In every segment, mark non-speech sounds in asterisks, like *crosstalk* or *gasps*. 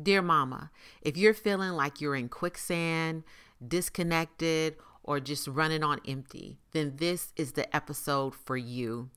Dear Mama, if you're feeling like you're in quicksand, disconnected, or just running on empty, then this is the episode for you.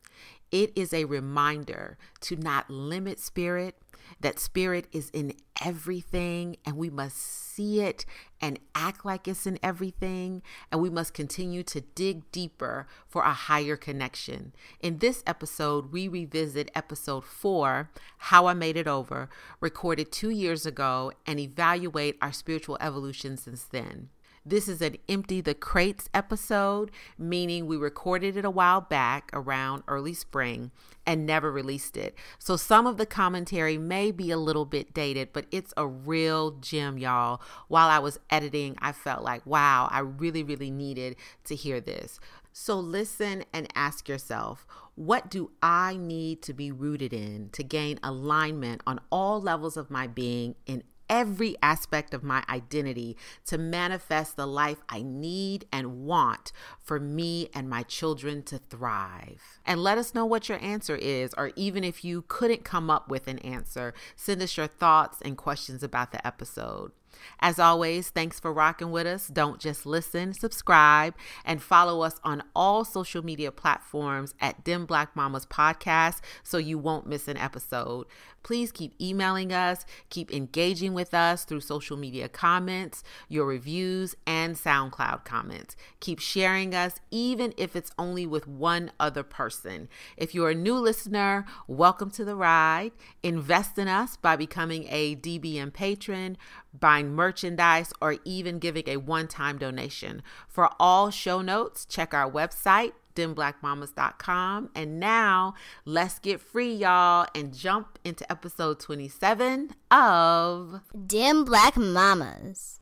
It is a reminder to not limit spirit, that spirit is in everything, and we must see it and act like it's in everything, and we must continue to dig deeper for a higher connection. In this episode, we revisit episode four, How I Made It Over, recorded two years ago, and evaluate our spiritual evolution since then. This is an Empty the Crates episode, meaning we recorded it a while back around early spring and never released it. So some of the commentary may be a little bit dated, but it's a real gem, y'all. While I was editing, I felt like, wow, I really, really needed to hear this. So listen and ask yourself, what do I need to be rooted in to gain alignment on all levels of my being in every aspect of my identity to manifest the life I need and want for me and my children to thrive. And let us know what your answer is, or even if you couldn't come up with an answer, send us your thoughts and questions about the episode. As always, thanks for rocking with us. Don't just listen, subscribe, and follow us on all social media platforms at Dem Black Mamas Podcast so you won't miss an episode. Please keep emailing us, keep engaging with us through social media comments, your reviews, and SoundCloud comments. Keep sharing us, even if it's only with one other person. If you're a new listener, welcome to the ride. Invest in us by becoming a DBM patron, buying merchandise, or even giving a one time donation. For all show notes, check our website demblackmamas.com. And now let's get free, y'all, and jump into episode 27 of Dem Black Mamas.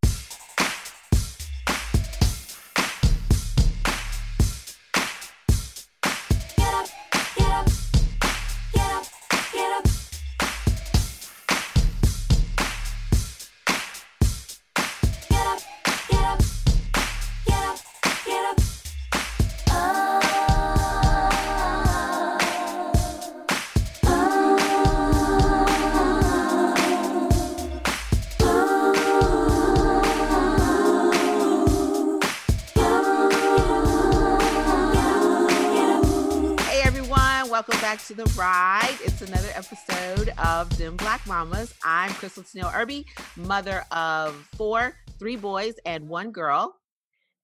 Back to the ride. It's another episode of Dem Black Mamas. I'm Crystal Tennille Irby, mother of four, three boys, and one girl.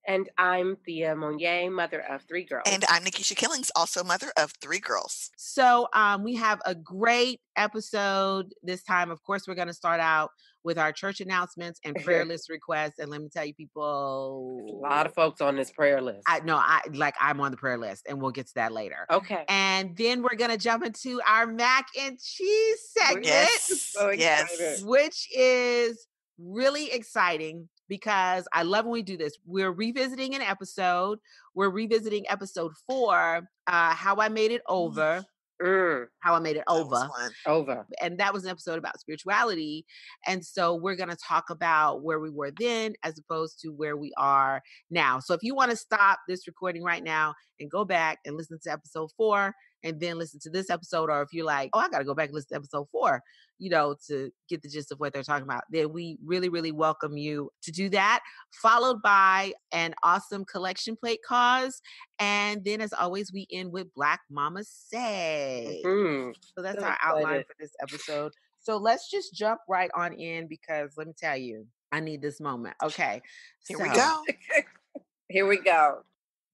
And I'm Thea Monier, mother of three girls. And I'm Nikisha Killings, also mother of three girls. So um, we have a great episode this time. Of course, we're going to start out with our church announcements and prayer *laughs* list requests. And let me tell you, people, a lot of folks on this prayer list. I know, I like I'm on the prayer list, and we'll get to that later. Okay. And then we're going to jump into our mac and cheese segment, yes, so yes, which is really exciting because I love when we do this. We're revisiting an episode. We're revisiting episode four, uh, How I Made It Over. Mm. How I Made It Over. Over. And that was an episode about spirituality. And so we're going to talk about where we were then as opposed to where we are now. So if you want to stop this recording right now and go back and listen to episode four, and then listen to this episode, or if you're like, oh, I got to go back and listen to episode four, you know, to get the gist of what they're talking about, then we really, really welcome you to do that. Followed by an awesome collection plate cause. And then, as always, we end with Black Mama Say. Mm-hmm. So that's so our excited. outline for this episode. So let's just jump right on in because let me tell you, I need this moment. Okay. Here so, we go. *laughs* *laughs* Here we go.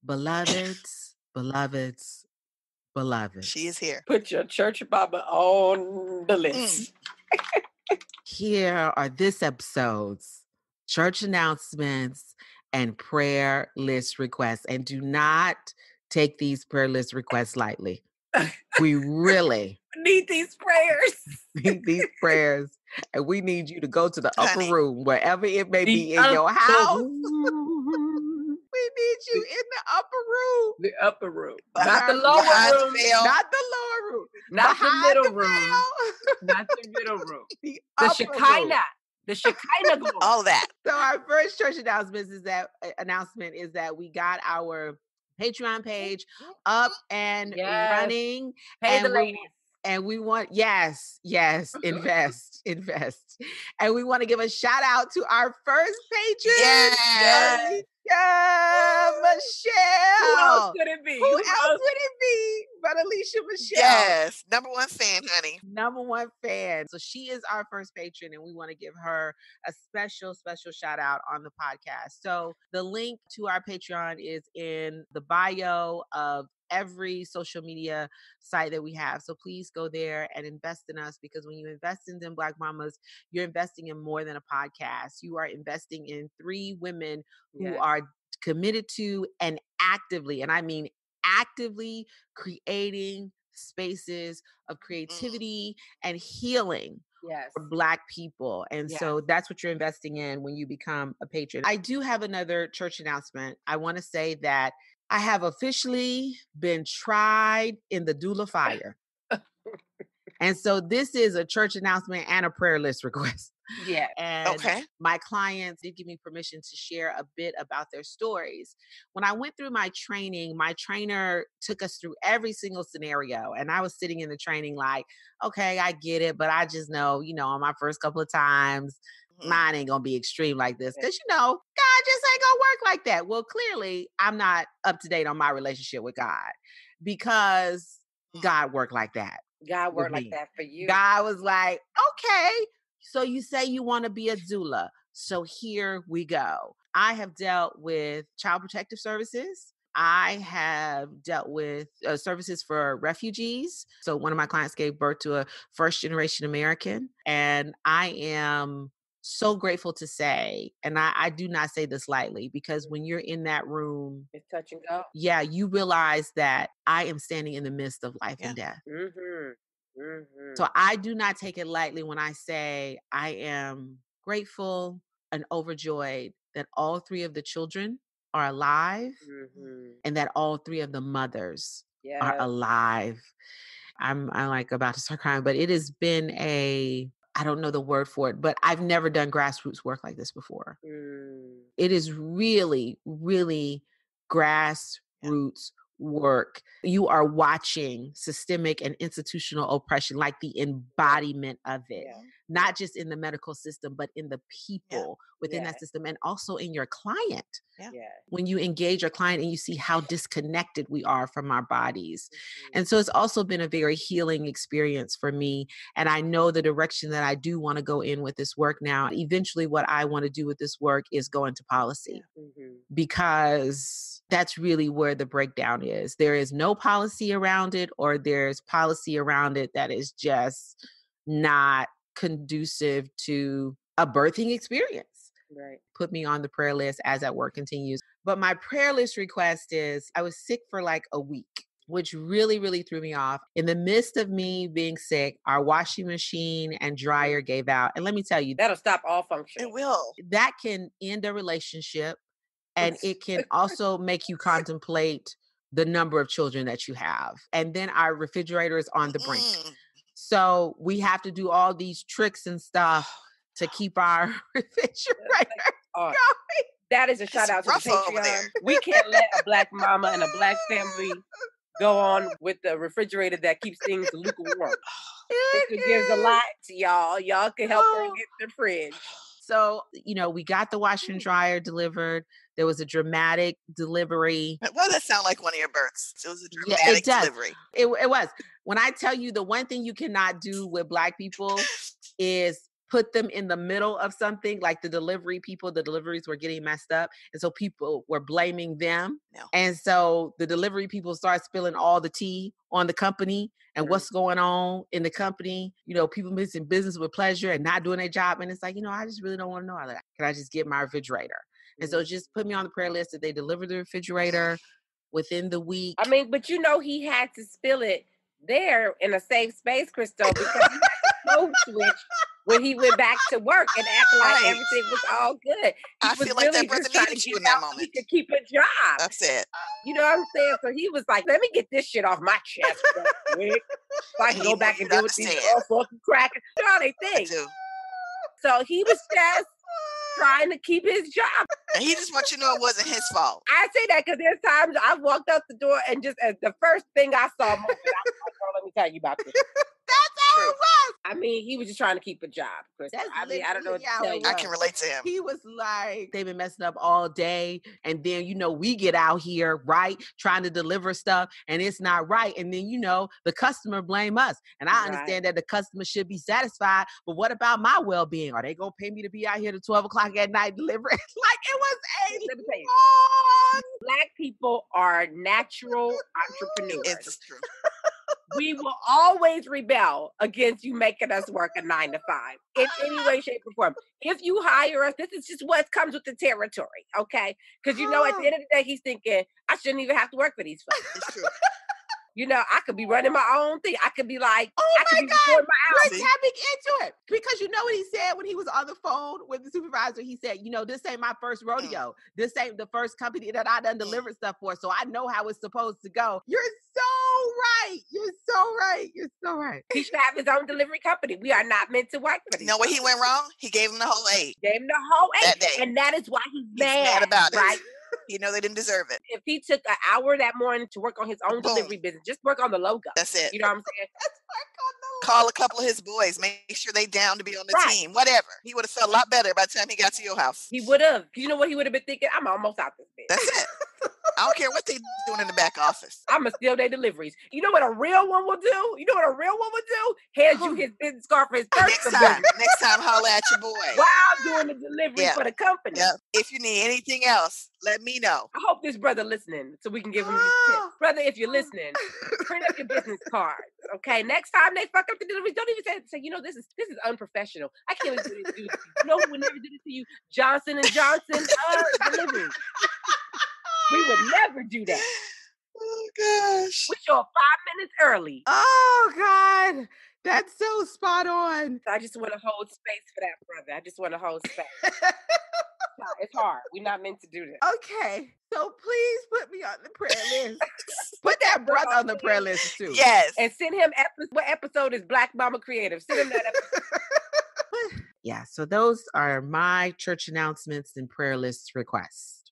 Beloveds, beloveds, beloved. She is here. Put your church Baba on the list. Mm. here are this episode's church announcements and prayer list requests. And do not take these prayer list requests lightly. we really *laughs* need these prayers. *laughs* need these prayers. And we need you to go to the Honey. upper room, wherever it may be in your house need you in the upper room. The upper room. Not the lower room. Not the lower room. Not the middle room. not the middle room. The, the Shekinah. The Shekinah *laughs* glory. All that. So our first church announcement is that uh, announcement is that we got our Patreon page up and yes. running. Pay and the ladies. and we want yes, yes, invest, *laughs* invest. And we want to give a shout out to our first patron. Yes. Yeah, Michelle. Who else could it be? Who, else, would it be but Alicia Michelle? Yes. Number one fan, honey. Number one fan. So she is our first patron, and we want to give her a special, special shout out on the podcast. So the link to our Patreon is in the bio of every social media site that we have. So please go there and invest in us because when you invest in them Black Mamas, you're investing in more than a podcast. You are investing in three women who Yes. are committed to and actively, and I mean actively creating spaces of mm. creativity and healing Yes. for black people and Yes. so that's what you're investing in when you become a patron. I do have another church announcement. I want to say that i have officially been tried in the doula *laughs* fire. And so this is a church announcement and a prayer list *laughs* request Yeah. and Okay. my clients did give me permission to share a bit about their stories. When I went through my training, my trainer took us through every single scenario. And I was sitting in the training like, okay, I get it, but I just know, you know, on my first couple of times, Mhm. mine ain't gonna be extreme like this. Cause you know, God just ain't gonna work like that. Well, clearly I'm not up to date on my relationship with God because God worked like that. God worked like that for you. God was like, okay, so you say you want to be a doula. So here we go. I have dealt with child protective services. I have dealt with uh, services for refugees. So one of my clients gave birth to a first generation American. And I am so grateful to say, and I, I do not say this lightly, because when you're in that room, It's touch and go. yeah, you realize that I am standing in the midst of life and death. Mm-hmm. Mm-hmm. So I do not take it lightly when I say I am grateful and overjoyed that all three of the children are alive mm-hmm. and that all three of the mothers Yeah. are alive. I'm I'm like about to start crying, but it has been a I don't know the word for it, but I've never done grassroots work like this before. Mm. It is really, really grassroots work. You are watching systemic and institutional oppression, like the embodiment of it, Yeah. not just in the medical system, but in the people within Yeah. that system and also in your client. Yeah. When you engage your client and you see how disconnected we are from our bodies. Mhm. And so it's also been a very healing experience for me. And I know the direction that I do want to go in with this work now. Eventually, what I want to do with this work is go into policy Mhm. because that's really where the breakdown is. There is no policy around it, or there's policy around it that is just not conducive to a birthing experience Right. put me on the prayer list as that work continues. But my prayer list request is I was sick for like a week, which really, really threw me off. In the midst of me being sick, our washing machine and dryer gave out. And let me tell you, That'll stop all function. It will. that can end a relationship and it can also make you contemplate the number of children that you have. And then our refrigerator is on the brink. Mm. So we have to do all these tricks and stuff to *sighs* keep our *laughs* refrigerator Oh, *laughs* going. that is a shout out to the rough over there. Patreon. We can't let a black mama and a black family *laughs* go on with the refrigerator that keeps things lukewarm. It gives a lot to y'all. Y'all can help her Oh. get the fridge. So, you know, we got the washer and mm. dryer delivered. There was a dramatic delivery. Does that sound like one of your births? It was a Yeah, it dramatic does. delivery. It, it was. When I tell you the one thing you cannot do with black people *laughs* is put them in the middle of something like the delivery people, the deliveries were getting messed up. And so people were blaming them. No. And so the delivery people start spilling all the tea on the company and Mhm. what's going on in the company. You know, people missing business with pleasure and not doing their job. And it's like, you know, I just really don't want to know that. Can I just get my refrigerator? And so just put me on the prayer list that they deliver the refrigerator *sighs* within the week. I mean, but you know, he had to spill it there in a safe space, Crystal, because he had to code switch when he went back to work and act *laughs* like Right. everything was all good. He I was feel like that really brother trying to needed you in that so He could keep a job. That's it. You know what I'm saying? So he was like, let me get this shit off my chest real quick. So I can go *laughs* back and deal with these fucking crackers. You know how they think. So he was just trying to keep his job. And he just wants you to know it wasn't his fault. I say that because there's times I walked out the door and just as the first thing I saw, I was like, "Girl, let me tell you about this. *laughs* Oh, I mean, he was just trying to keep a job. Chris. That's I mean, I don't know what literally to tell you. I can relate to him. He was like, they've been messing up all day. And then, you know, we get out here, right, trying to deliver stuff and it's not right. And then, you know, the customer blame us. And I Right. understand that the customer should be satisfied. But what about my well being? Are they going to pay me to be out here to 12 o'clock at night delivering? *laughs* like, it was a Let me long black people are natural *laughs* entrepreneurs. It's true. We will always rebel against you making us work a nine to five in any way, shape, or form. If you hire us, this is just what comes with the territory, okay? Because you know, at the oh. end of the day, he's thinking, I shouldn't even have to work for these folks. You know, I could be running my own thing. I could be like, Oh I my God, my Let's. Tapping into it because you know what he said when he was on the phone with the supervisor. He said, "You know, this ain't my first uh-huh. rodeo. This ain't the first company that I done mm. delivered stuff for, so I know how it's supposed to go." You're so right. You're so right. You're so right. He should have his own delivery company. We are not meant to work for You know where he went wrong? He gave him the whole eight. Gave him the whole That eight, day. and that is why he's, He's mad, mad about it. *laughs* You know they didn't deserve it. If he took an hour that morning to work on his own Boom. delivery business, just work on the logo. That's it. You know what I'm saying? *laughs* Call a couple of his boys. Make sure they down to be on the Right. team. Whatever. He would have felt a lot better by the time he got to your house. He would have. You know what he would have been thinking? I'm almost out this bitch. That's it. I don't care what they doing in the back office. *laughs* I'm gonna steal their deliveries. You know what a real one will do? You know what a real one would do? Hand you his business card for his Next time, next time, holla at your *laughs* boy. while doing the delivery Yeah. for the company. Yep. If you need anything else, let me know. I hope this brother listening so we can give him these tips. *gasps* Brother, if you're listening, print up your business *laughs* cards. Okay. Next time they fuck up the deliveries, don't even say, say, you know, this is this is unprofessional. I can't even do this to you. You know who would never do this to you? Johnson and Johnson uh, delivery. We would never do that. Oh gosh. We show up five minutes early. Oh God, that's so spot on. I just want to hold space for that brother. I just want to hold space. It's hard. We're not meant to do this. okay, so please put me on the prayer list. *laughs* Put that brother on the prayer list too. Yes. And send him epi- what episode is Black Mama Creative? Send him that episode. *laughs* *sighs* yeah, so those are my church announcements and prayer list requests.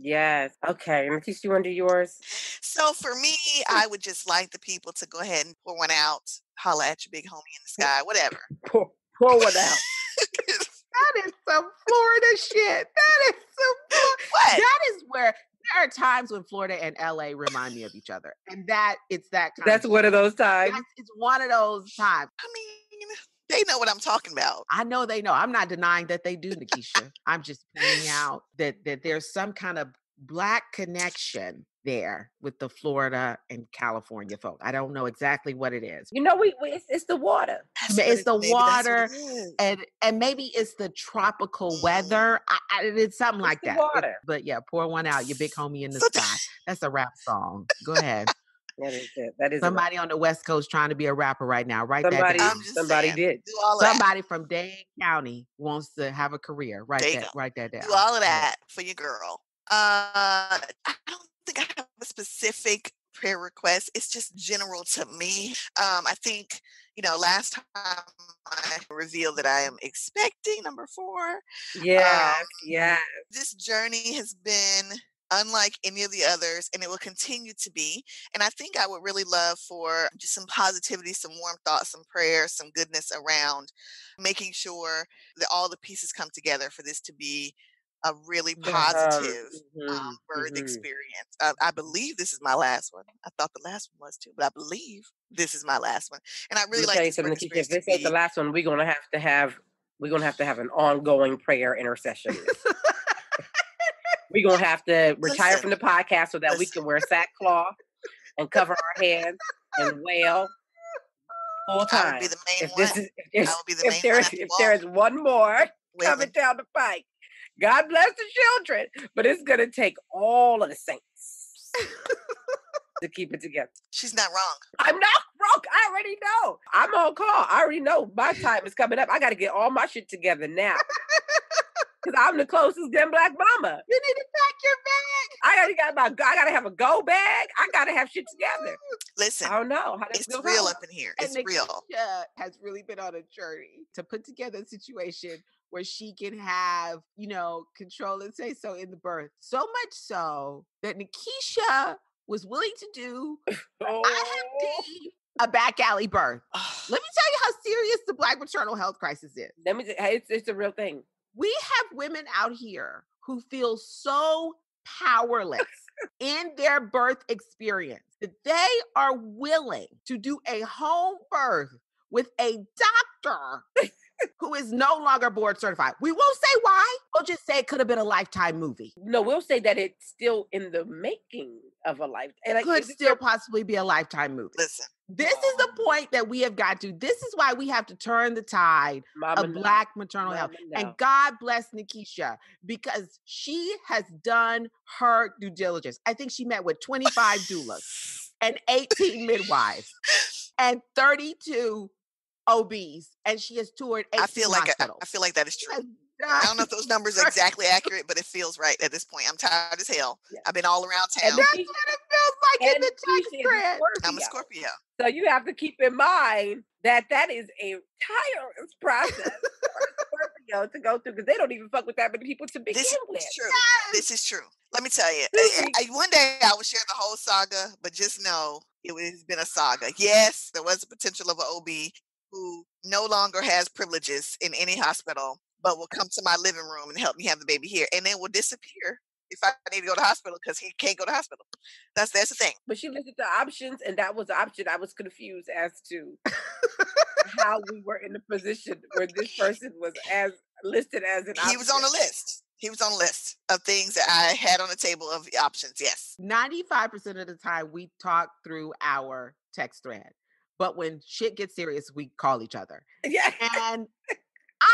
Yes. Okay. Matisse, you want to do yours? So for me, hmm. I would just like the people to go ahead and pour one out, holla at your big homie in the sky, whatever. *laughs* Pour, pour one out. *laughs* That is some Florida shit. That is some. What? That is where there are times when Florida and LA remind me of each other, and that it's that. Kind That's of one of those times. That's- It's one of those times. I mean, they know what I'm talking about. I know they know. I'm not denying that they do, Nikisha. I'm just pointing *laughs* out that that there's some kind of black connection there with the Florida and California folk. I don't know exactly what it is. You know, we, we it's, it's the water. That's it's it- the maybe water it is. and and maybe it's the tropical *gasps* weather. I, I, it's something like the that. It- water. but yeah, pour one out, your big homie in the So- sky. That's a rap song. Go ahead. That is it. That is it. Somebody on the West Coast trying to be a rapper right now. Write Somebody, that down. somebody saying, did. Do all of that. Somebody from Dane County wants to have a career. Write There you that. go. Write that down. Do all of Yeah. that for your girl. Uh, I don't think I have a specific prayer request. It's just general to me. Um, I think you know last time I revealed that I am expecting number four. Yeah. Um, yes. this journey has been unlike any of the others and it will continue to be and i think i would really love for just some positivity some warm thoughts some prayers some goodness around making sure that all the pieces come together for this to be a really positive Mhm, um, birth mhm. experience uh, i believe this is my last one i thought the last one was too but i believe this is my last one and i Let really me like tell you this something, If this ain't the last one, we're gonna have to have we're gonna have to have an ongoing prayer intercession. *laughs* we're gonna have to retire Listen, from the podcast so that we can wear sackcloth and cover our heads and wail full time. If one is if there's, i would be the if one is if there is one more coming waving. down the pike, God bless the children, but it's gonna take all of the saints *laughs* to keep it together. she's not wrong I'm not broke. I already know. I'm on call. I already know my time is coming up. I got to get all my shit together now. *laughs* Because I'm the closest damn black mama. You need to pack your bag. I gotta got my I gotta have a go bag. I gotta have shit together. Mm. listen I don't know how it's real out. up in here. And It's real. Nikisha has really been on a journey to put together a situation where she can have, you know, control and say so in the birth. So much so that Nikisha was willing to do *laughs* Oh, IMD a back alley birth. *sighs* Let me tell you how serious the Black maternal health crisis is. Let me. Hey, it's it's a real thing. We have women out here who feel so powerless *laughs* in their birth experience that they are willing to do a home birth with a doctor who is no longer board certified. We won't say why. We'll just say it could have been a lifetime movie. No, we'll say that it's still in the making of a life. And like, Could still their- possibly be a lifetime movie. Listen, This is the um point that we have got to. This is why we have to turn the tide Mama of no. Black maternal health. No. And God bless Nikisha because she has done her due diligence. I think she met with 25 doulas and 18 midwives and 32 OBs, and she has toured 18 I feel like I, hospitals. I feel like that is true. Has I don't know if those numbers are exactly accurate, but it feels right at this point. I'm tired as hell. Yeah. I've been all around town. the That's what it feels like in the Keisha text is a thread. I'm a Scorpio. Scorpio. So you have to keep in mind that that is a tireless process for a *laughs* Scorpio to go through because they don't even fuck with that many people to begin This with. is true. Yes. This is true. Let me tell you. I, I- one day I will share the whole saga, but just know it has been a saga. Yes, there was a potential of an OB who no longer has privileges in any hospital, but will come to my living room and help me have the baby here, and then will disappear if I need to go to hospital because he can't go to hospital. That's that's the thing. But she listed the options, and that was the option. I was confused as to how we were in the position where this person was as listed as an He was on the list. He was on the list of things that I had on the table of the options. Yes. 95% of the time we talk through our text thread. But when shit gets serious, we call each other. *laughs* Yeah. And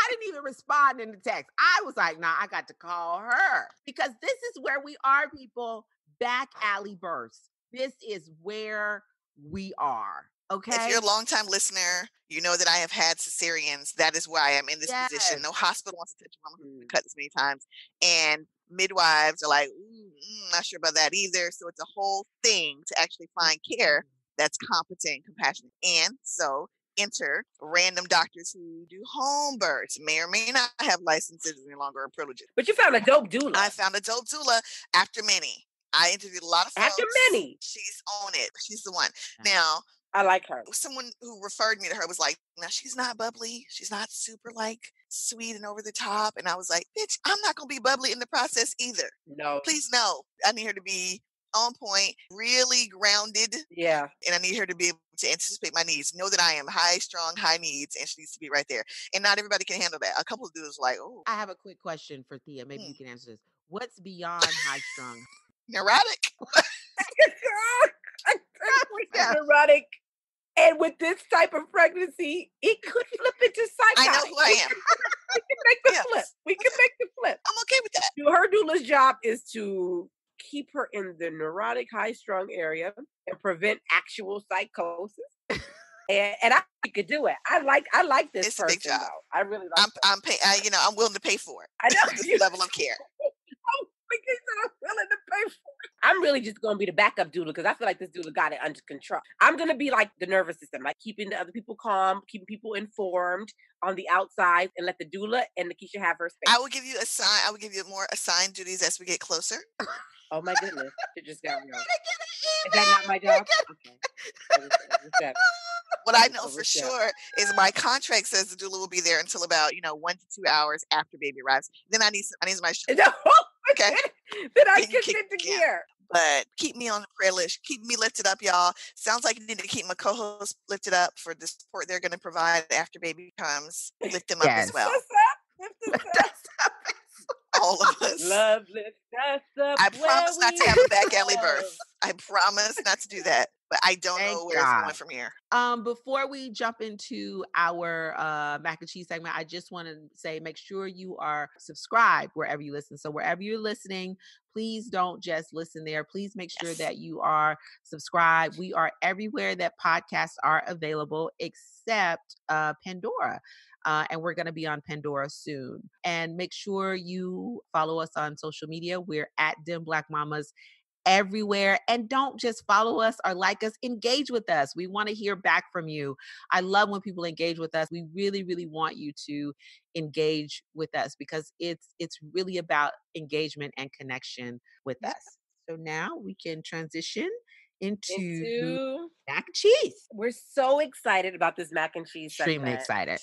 I didn't even respond in the text. I was like, nah, I got to call her because this is where we are, people. Back alley bursts. This is where we are. Okay. If you're a longtime listener, you know that I have had cesareans. That is why I'm in this position. No hospital wants to touch mama Mm. cut this many times. And midwives are like, "Ooh, mm, not sure about that either. So it's a whole thing to actually find care that's competent and compassionate. And so enter random doctors who do home births, may or may not have licenses any longer or privileges. But you found a dope doula. I found a dope doula after many. I interviewed a lot of folks. After many. She's on it. She's the one. Now, I like her. someone who referred me to her was like, now she's not bubbly. She's not super like sweet and over the top. And I was like, bitch, I'm not going to be bubbly in the process either. No. Please no. I need her to be on point, really grounded, Yeah. and I need her to be able to anticipate my needs. Know that I am high strong, high needs, and she needs to be right there. And not everybody can handle that. A couple of dudes like, oh, I have a quick question for Thea. Maybe Hmm. you can answer this. What's beyond high strung? *laughs* neurotic. *laughs* *laughs* Yeah. Neurotic. And with this type of pregnancy, it could flip into I psychotic. know who I am. We can make the Yes. flip. We can make the flip. I'm okay with that. Her doula's job is to keep her in the neurotic, high-strung area and prevent actual psychosis. and, and I could do it. I like I like this It's a person big job. though. I really like. I'm. I'm pay, I, you know, I'm willing to pay for it. I *laughs* know This level of care. Because I'm willing to pay for it. I'm really just gonna be the backup doula because I feel like this doula got it under control. I'm gonna be like the nervous system, like keeping the other people calm, keeping people informed on the outside, and let the doula and Nikisha have her space. I will give you a sign. I will give you more assigned duties as we get closer. oh my goodness, it just got *laughs* real. Is Is that not my job? Okay. Over- *laughs* What I know for sure is my contract says the doula will be there until about you know one to two hours after baby arrives. Then I need some, I need my sh- *laughs* No, okay, *laughs* then I kicked kick- into yeah. gear. but keep me on the prayer list. Keep me lifted up, y'all. Sounds like you need to keep my co-host lifted up for the support they're going to provide after baby comes. Lift them up as well. Up? Lift us *laughs* up. All of *laughs* us. Love lifts us up. I promise not to have a back alley birth. I promise not to do that. But I don't know Thank where it's going from here. Um, before we jump into our uh, mac and cheese segment, I just want to say make sure you are subscribed wherever you listen. So wherever you're listening, please don't just listen there. Please make sure Yes. that you are subscribed. We are everywhere that podcasts are available except uh, Pandora. Uh, and we're going to be on Pandora soon. And make sure you follow us on social media. We're at Dem Black Mamas everywhere. And don't just follow us or like us, engage with us. We want to hear back from you. I love when people engage with us. We really, really want you to engage with us because it's it's really about engagement and connection with Yep. us. So now we can transition into, Into mac and cheese. we're so excited about this mac and cheese. Extremely segment. excited.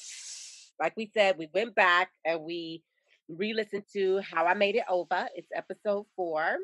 Like we said, we went back and we re-listened to How I Made It Over. It's episode 4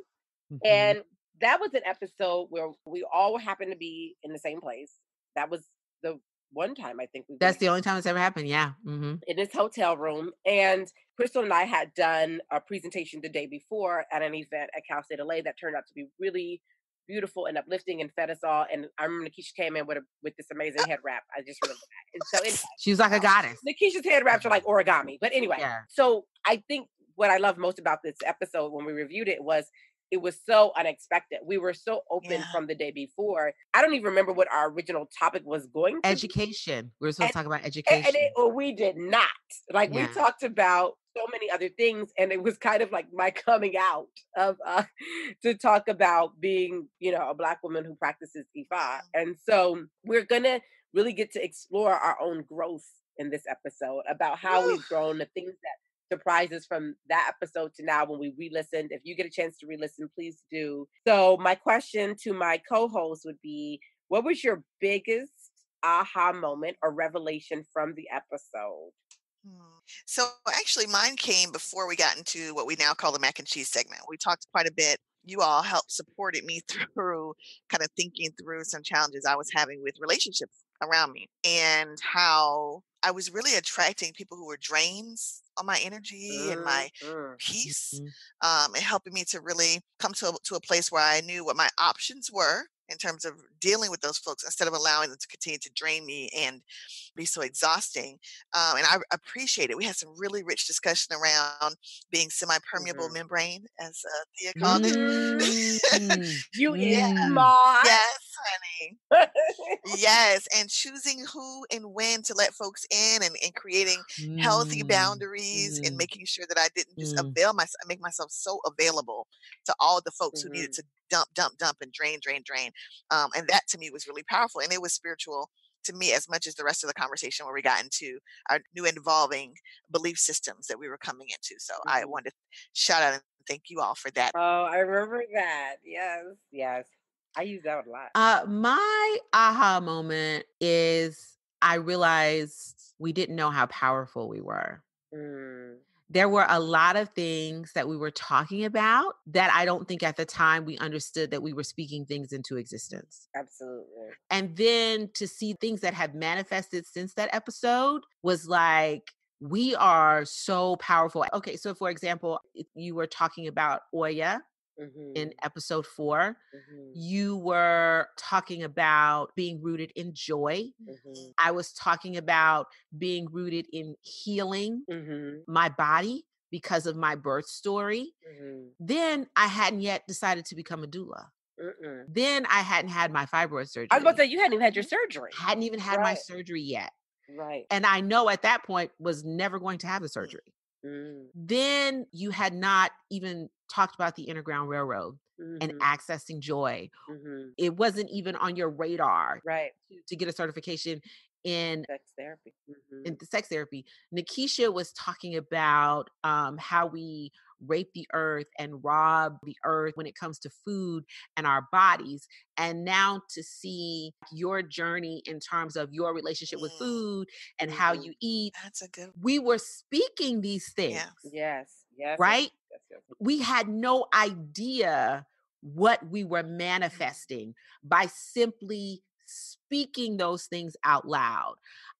Mhm. And that was an episode where we all happened to be in the same place. That was the one time I think we that's the only time it's ever happened. Yeah. hmm in this hotel room. And Crystal and I had done a presentation the day before at an event at Cal State LA that turned out to be really beautiful and uplifting and fed us all. And I remember Nikisha came in with a, with this amazing *laughs* head wrap. I just remember that. And so it, She was like a um, goddess. Nikisha's head wraps are mm-hmm. like origami. But anyway, Yeah. so I think what I love most about this episode when we reviewed it was it was so unexpected. We were so open Yeah. from the day before. I don't even remember what our original topic was going to be. Education. We were supposed And- to talk about education. And it, or we did not. Like Yeah. we talked about so many other things, and it was kind of like my *laughs* coming out of uh, to talk about being, you know, a black woman who practices Ifa. And so we're gonna really get to explore our own growth in this episode about how we've grown, the things that surprised us from that episode to now when we re-listened. If you get a chance to re-listen, please do. So my question to my co-host would be, what was your biggest aha moment or revelation from the episode? Hmm. So actually, mine came before we got into what we now call the mac and cheese segment. We talked quite a bit. You all helped supported me *laughs* through kind of thinking through some challenges I was having with relationships around me and how I was really attracting people who were drains on my energy and my Mm, peace Mhm. um, and helping me to really come to a, to a place where I knew what my options were in terms of dealing with those folks instead of allowing them to continue to drain me and be so exhausting. Um, and I appreciate it. We had some really rich discussion around being semi-permeable Mhm. membrane, as uh, Thea called it. Mm. *laughs* You Yeah. Yes, honey. *laughs* Yes, and choosing who and when to let folks in, and, and creating healthy Mm. boundaries, and mm, making sure that I didn't just mm. avail myself, make myself so available to all the folks who Mm-hmm. needed to dump, dump, dump, and drain, drain, drain. Um, and that to me was really powerful, and it was spiritual to me as much as the rest of the conversation where we got into our new and evolving belief systems that we were coming into. So I Mhm. wanted to shout out and thank you all for that. Oh, I remember that. Yes, yes. I use that one a lot. Uh, my aha moment is I realized we didn't know how powerful we were. Mm, There were a lot of things that we were talking about that I don't think at the time we understood that we were speaking things into existence. absolutely. And then to see things that have manifested since that episode was like, we are so powerful. Okay, so for example, if you were talking about Oya Mhm, in episode four. mhm, You were talking about being rooted in joy. mhm, I was talking about being rooted in healing mhm, my body because of my birth story. mhm, Then I hadn't yet decided to become a doula. mm-mm. Then I hadn't had my fibroid surgery. I was about to say you hadn't even had your surgery. hadn't even had my surgery yet. Right. And I know at that point was never going to have the surgery. Mm, Then you had not even talked about the Underground Railroad and mhm, accessing joy. mhm. It wasn't even on your radar Right. to, to get a certification in Sex therapy. Mhm, in the sex therapy. Nikisha was talking about um, how we rape the earth and rob the earth when it comes to food and our bodies. And now to see your journey in terms of your relationship with Mm. food and how Mhm. you eat, That's a good we were speaking these things, Yeah. Yes. Yes. yes, right? Yes, yes. we had no idea what we were manifesting by simply speaking those things out loud.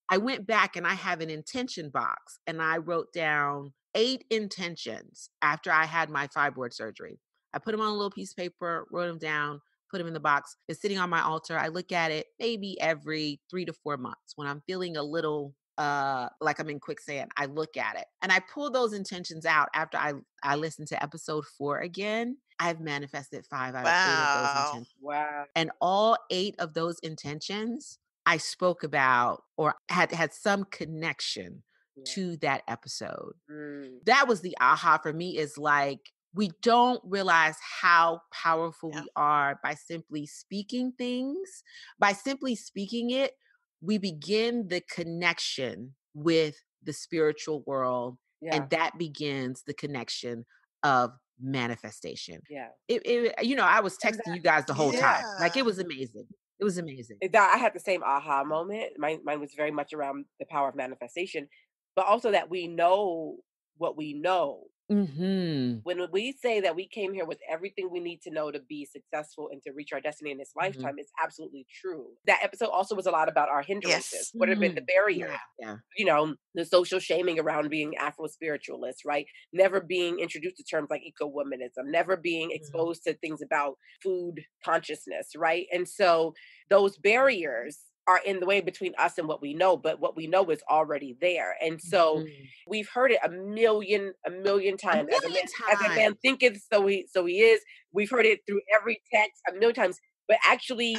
I went back and I have an intention box and I wrote down eight intentions after I had my fibroid surgery. I put them on a little piece of paper, wrote them down, put them in the box. It's sitting on my altar. I look at it maybe every three to four months when I'm feeling a little uh like I'm in quicksand. I look at it and I pull those intentions out after I I listen to episode four again. I've manifested five out of eight of those intentions. Wow. And all eight of those intentions I spoke about or had had some connection Yeah. to that episode. Mm, That was the aha for me is like we don't realize how powerful Yeah. we are by simply speaking things. By simply speaking it, we begin the connection with the spiritual world yeah. and that begins the connection of manifestation. Yeah. It, it you know, I was texting you guys the whole time. Like it was amazing. It was amazing. That I had the same aha moment. Mine, mine was very much around the power of manifestation, but also that we know what we know. Mm-hmm. When we say that we came here with everything we need to know to be successful and to reach our destiny in this Mhm. lifetime, it's absolutely true. That episode also was a lot about our hindrances. Yes. What have been the barrier? Yeah. Yeah. you know, the social shaming around being Afro spiritualist, right? Never being introduced to terms like eco womanism, never being exposed to things about food consciousness, right? And so those barriers are in the way between us and what we know, but what we know is already there. And so Mhm. we've heard it a million, a million times. as, a million man, as a man thinketh, so he so he is. We've heard it through every text a million times. But actually,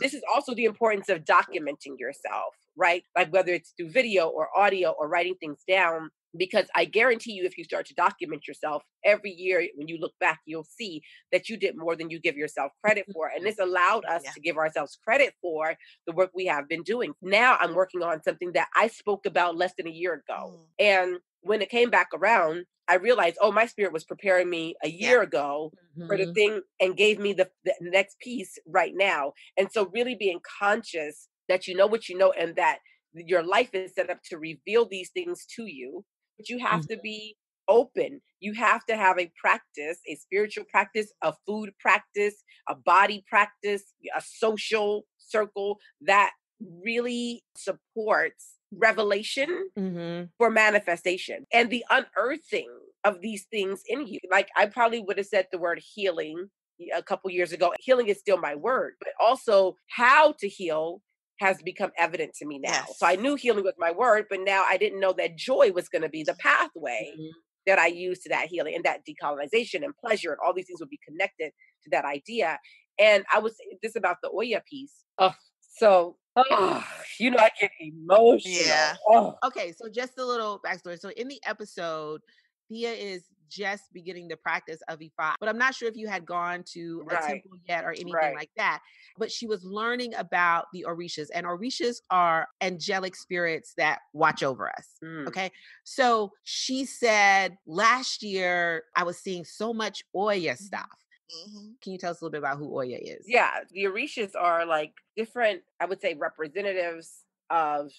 this is also the importance of documenting yourself, right? Like whether it's through video or audio or writing things down. Because I guarantee you, if you start to document yourself every year, when you look back, you'll see that you did more than you give yourself credit for. And this allowed us Yeah. to give ourselves credit for the work we have been doing. Now I'm working on something that I spoke about less than a year ago. Mm. And when it came back around, I realized, oh, my spirit was preparing me a Yeah. year ago for the Mhm. thing and gave me the, the next piece right now. And so, really being conscious that you know what you know and that your life is set up to reveal these things to you, but you have to be open. You have to have a practice, a spiritual practice, a food practice, a body practice, a social circle that really supports revelation Mhm. for manifestation and the unearthing of these things in you. Like I probably would have said the word healing a couple years ago. Healing is still my word, but also how to heal has become evident to me now. So I knew healing was my word, but now I didn't know that joy was going to be the pathway Mhm. that I use to that healing and that decolonization and pleasure and all these things would be connected to that idea. And I was this about the Oya piece. Oh, so oh, you know I get emotional. Yeah. Oh. Okay, so just a little backstory. So in the episode, Thea is just beginning the practice of Ifa, but I'm not sure if you had gone to a temple yet or anything Right. like that. But she was learning about the Orishas, and Orishas are angelic spirits that watch over us. Mm. Okay. So she said last year I was seeing so much Oya stuff. Mhm. Can you tell us a little bit about who Oya is? Yeah, the Orishas are like different, I would say, representatives of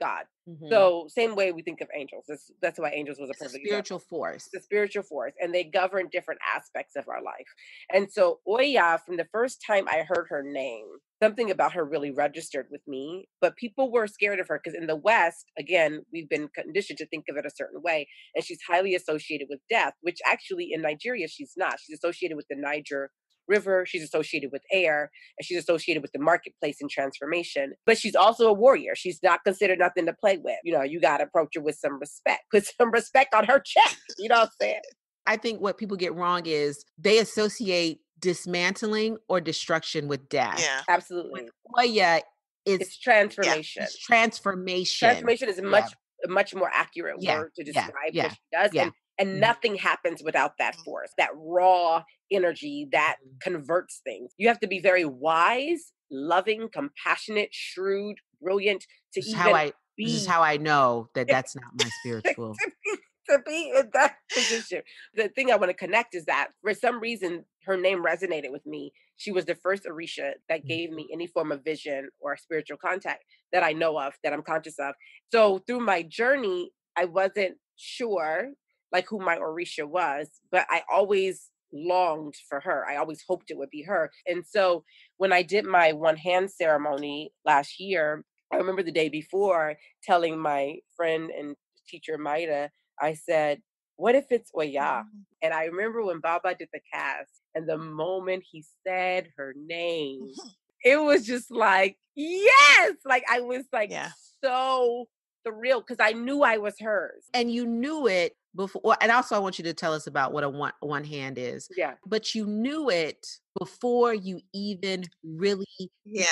God. Mhm. So same way we think of angels. That's that's why angels was a it's a perfect example. spiritual force. the spiritual force and they govern different aspects of our life. And so Oya, from the first time I heard her name, something about her really registered with me. But people were scared of her because in the West, again, we've been conditioned to think of it a certain way. And she's highly associated with death, which actually in Nigeria, she's not. She's associated with the Niger River, she's associated with air, and she's associated with the marketplace and transformation. But she's also a warrior. She's not considered nothing to play with. You know, you got to approach her with some respect. Put *laughs* some respect on her chest. You know what I'm saying? I think what people get wrong is they associate dismantling or destruction with death. Yeah. Absolutely. Oya is It's transformation. it's transformation. Transformation is a much a much more accurate Yeah, word to describe yeah, what she does. yeah. And and Mhm. nothing happens without that force, that raw energy that Mhm. converts things. You have to be very wise, loving, compassionate, shrewd, brilliant to This even how I be this is how I know that *laughs* that's not my spiritual. to be to be in that position. The thing I want to connect is that for some reason her name resonated with me. She was the first Orisha that gave me any form of vision or spiritual contact that I know of, that I'm conscious of. So through my journey, I wasn't sure like who my Orisha was, but I always longed for her. I always hoped it would be her. And so when I did my one hand ceremony last year, I remember the day before telling my friend and teacher Maida, I said, What if it's Oya? Mhm. And I remember when Baba did the cast, and the moment he said her name, *laughs* it was just like, yes! Like I was like Yeah. so thrilled because I knew I was hers. and you knew it before and also I want you to tell us about what a one one hand is. Yeah. But you knew it before you even really Yeah.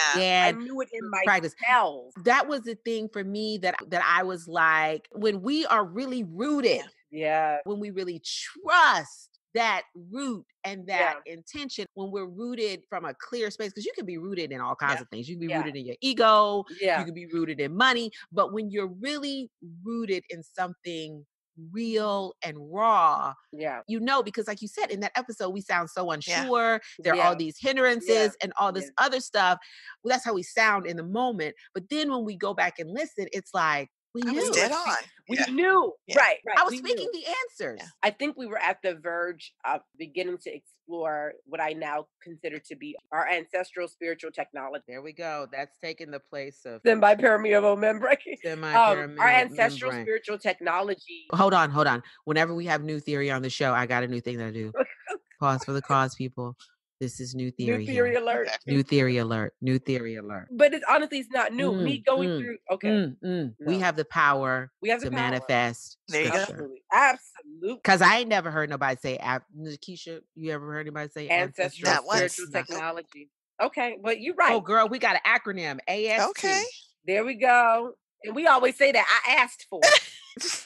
I knew it in my practice. cells. That was the thing for me that that I was like, when we are really rooted, Yeah. when we really trust that root and that intention, when we're rooted from a clear space, because you can be rooted in all kinds Yeah. of things. You can be Yeah. rooted in your ego, Yeah. you can be rooted in money, but when you're really rooted in something real and raw, Yeah. you know, because like you said in that episode, we sound so Yeah. unsure. There are Yeah. all these hindrances and all this Yeah. other stuff. Well, that's how we sound in the moment. But then when we go back and listen, it's like we I knew. was dead on. We Yeah. knew. Yeah. Right. Right. I was we knew. the answers. Yeah. I think we were at the verge of beginning to explore what I now consider to be our ancestral spiritual technology. There we go. That's taking the place of Semi-permeable membrane. *laughs* Um, semi-pyramidal our ancestral membrane. spiritual technology. Hold on, hold on. Whenever we have new theory on the show, I got a new thing to do. *laughs* Pause for the cause, people. This is new theory. New here. theory alert. New theory alert. New theory alert. But it's honestly, it's not new. Me Mm, going mm, through. Okay. Mm, mm. We have the power we have to the power. manifest There you go. Absolutely. Absolutely. Cause I ain't never heard nobody say. ap- Keisha, you ever heard anybody say Ancestral Not once. spiritual Nope. technology. Okay. But you're right. Oh, girl, we got an acronym. AST. Okay. There we go. And we always say that I asked for it. *laughs*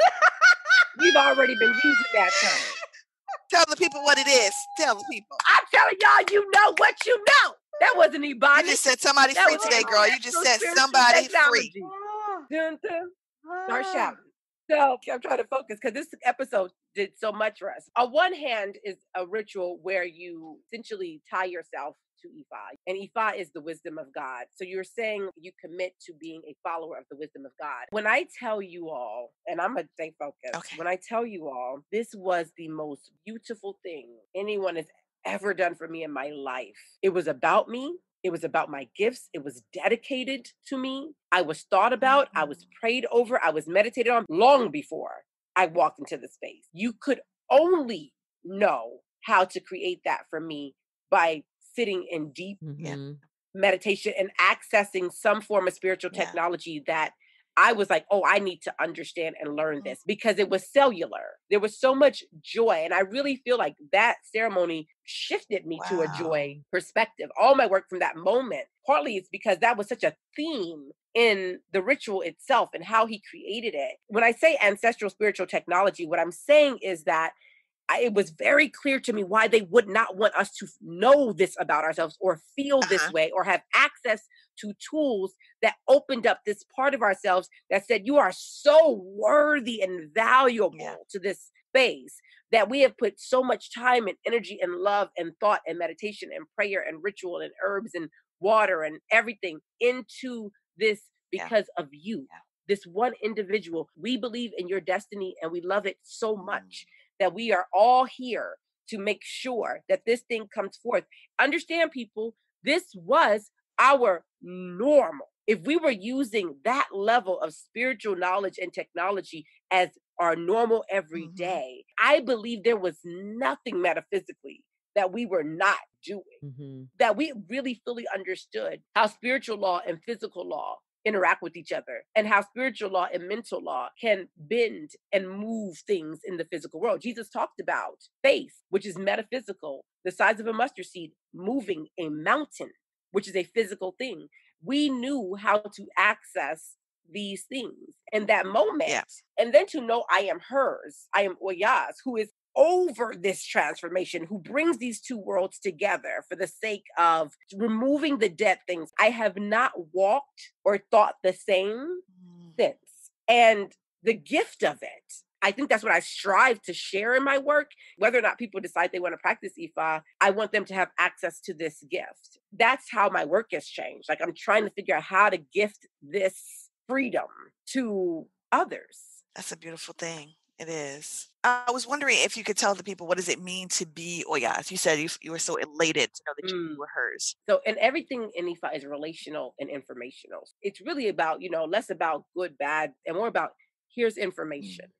We've already been using that term. Tell the people what it is. Tell the people. I'm telling y'all, you know what you know. That wasn't You Ebonics. just said somebody That free today, girl. You just ancestral said spiritual somebody free. technology. Dun, dun. Start Ah. shouting. So I'm trying to focus because this episode did so much for us. On one hand, is a ritual where you essentially tie yourself to Ifa, and Ifa is the wisdom of God. So you're saying you commit to being a follower of the wisdom of God. When I tell you all, and I'm gonna stay focused. Okay. When I tell you all, this was the most beautiful thing anyone has ever done for me in my life. It was about me. It was about my gifts. It was dedicated to me. I was thought about. I was prayed over. I was meditated on long before I walked into the space. You could only know how to create that for me by sitting in deep Mhm. meditation and accessing some form of spiritual Yeah. technology that I was like, oh, I need to understand and learn Mhm. this because it was cellular. There was so much joy. And I really feel like that ceremony shifted me to a joy perspective. All my work from that moment, partly it's because that was such a theme in the ritual itself and how he created it. When I say ancestral spiritual technology, what I'm saying is that I, it was very clear to me why they would not want us to know this about ourselves or feel this Uh-huh. way or have access to tools that opened up this part of ourselves that said, You are so worthy and valuable to this space that we have put so much time and energy and love and thought and meditation and prayer and ritual and herbs and water and everything into this Yeah. because of you. Yeah. This one individual. We believe in your destiny and we love it so Mm. That we are all here to make sure that this thing comes forth. Understand, people, this was our normal. If we were using that level of spiritual knowledge and technology as our normal every Mhm. I believe there was nothing metaphysically that we were not doing, mm-hmm. that we really fully understood how spiritual law and physical law interact with each other and how spiritual law and mental law can bend and move things in the physical world. Jesus talked about faith, which is metaphysical, the size of a mustard seed, moving a mountain, which is a physical thing. We knew how to access these things in that moment. Yes. And then to know I am hers, I am Oya's, who is over this transformation, who brings these two worlds together for the sake of removing the dead things. I have not walked or thought the same Mm. since. And the gift of it, I think that's what I strive to share in my work. Whether or not people decide they want to practice Ifa, I want them to have access to this gift. That's how my work has changed. Like I'm trying to figure out how to gift this freedom to others. That's a beautiful thing. It is. I was wondering if you could tell the people what does it mean to be Oya's. You said you, you were so elated to know that Mm. you were hers. So, and everything in Ifa is relational and informational. It's really about, you know, less about good, bad, and more about here's information.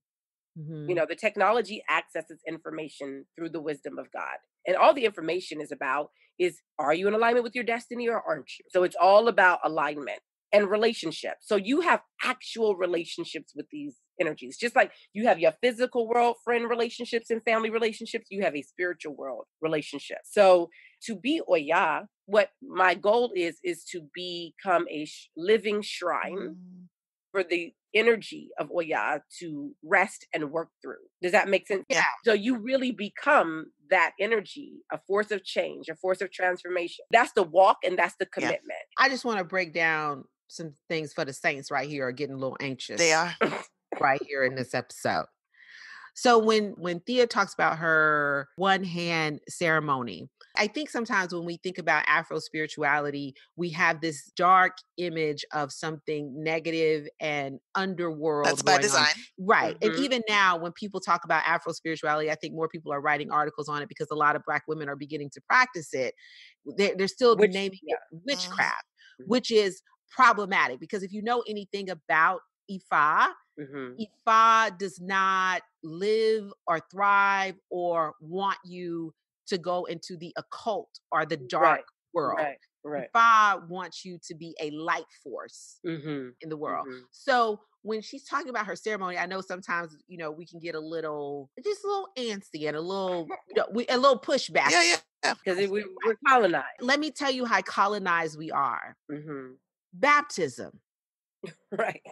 Mhm. You know, the technology accesses information through the wisdom of God. And all the information is about is are you in alignment with your destiny or aren't you? So it's all about alignment and relationships. So you have actual relationships with these energies. Just like you have your physical world friend relationships and family relationships, you have a spiritual world relationship. So to be Oya, what my goal is is to become a sh- living shrine Mm. for the energy of Oya to rest and work through. Does that make sense? Yeah. So you really become that energy, a force of change, a force of transformation. That's the walk and that's the Yeah. commitment. I just want to break down some things for the saints right here are getting a little anxious They are. *laughs* right *laughs* here in this episode. So when when Thea talks about her one hand ceremony, I think sometimes when we think about Afro spirituality, we have this dark image of something negative and underworld. That's by going on. design. Right. And Mhm. even now, when people talk about Afro spirituality, I think more people are writing articles on it because a lot of Black women are beginning to practice it. They're, they're still Witch- naming it witchcraft, Mhm. which is problematic because if you know anything about Ifa, Mhm. Ifa does not live or thrive or want you to go into the occult or the dark Right, world. Right. Right. Ifa wants you to be a light force Mm-hmm. in the world. Mhm. So when she's talking about her ceremony, I know sometimes you know we can get a little, just a little antsy and a little, *laughs* you know, we, a little pushback. Yeah, yeah, yeah. Because we, we're colonized. Let me tell you how colonized we are. hmm Baptism *laughs* Right.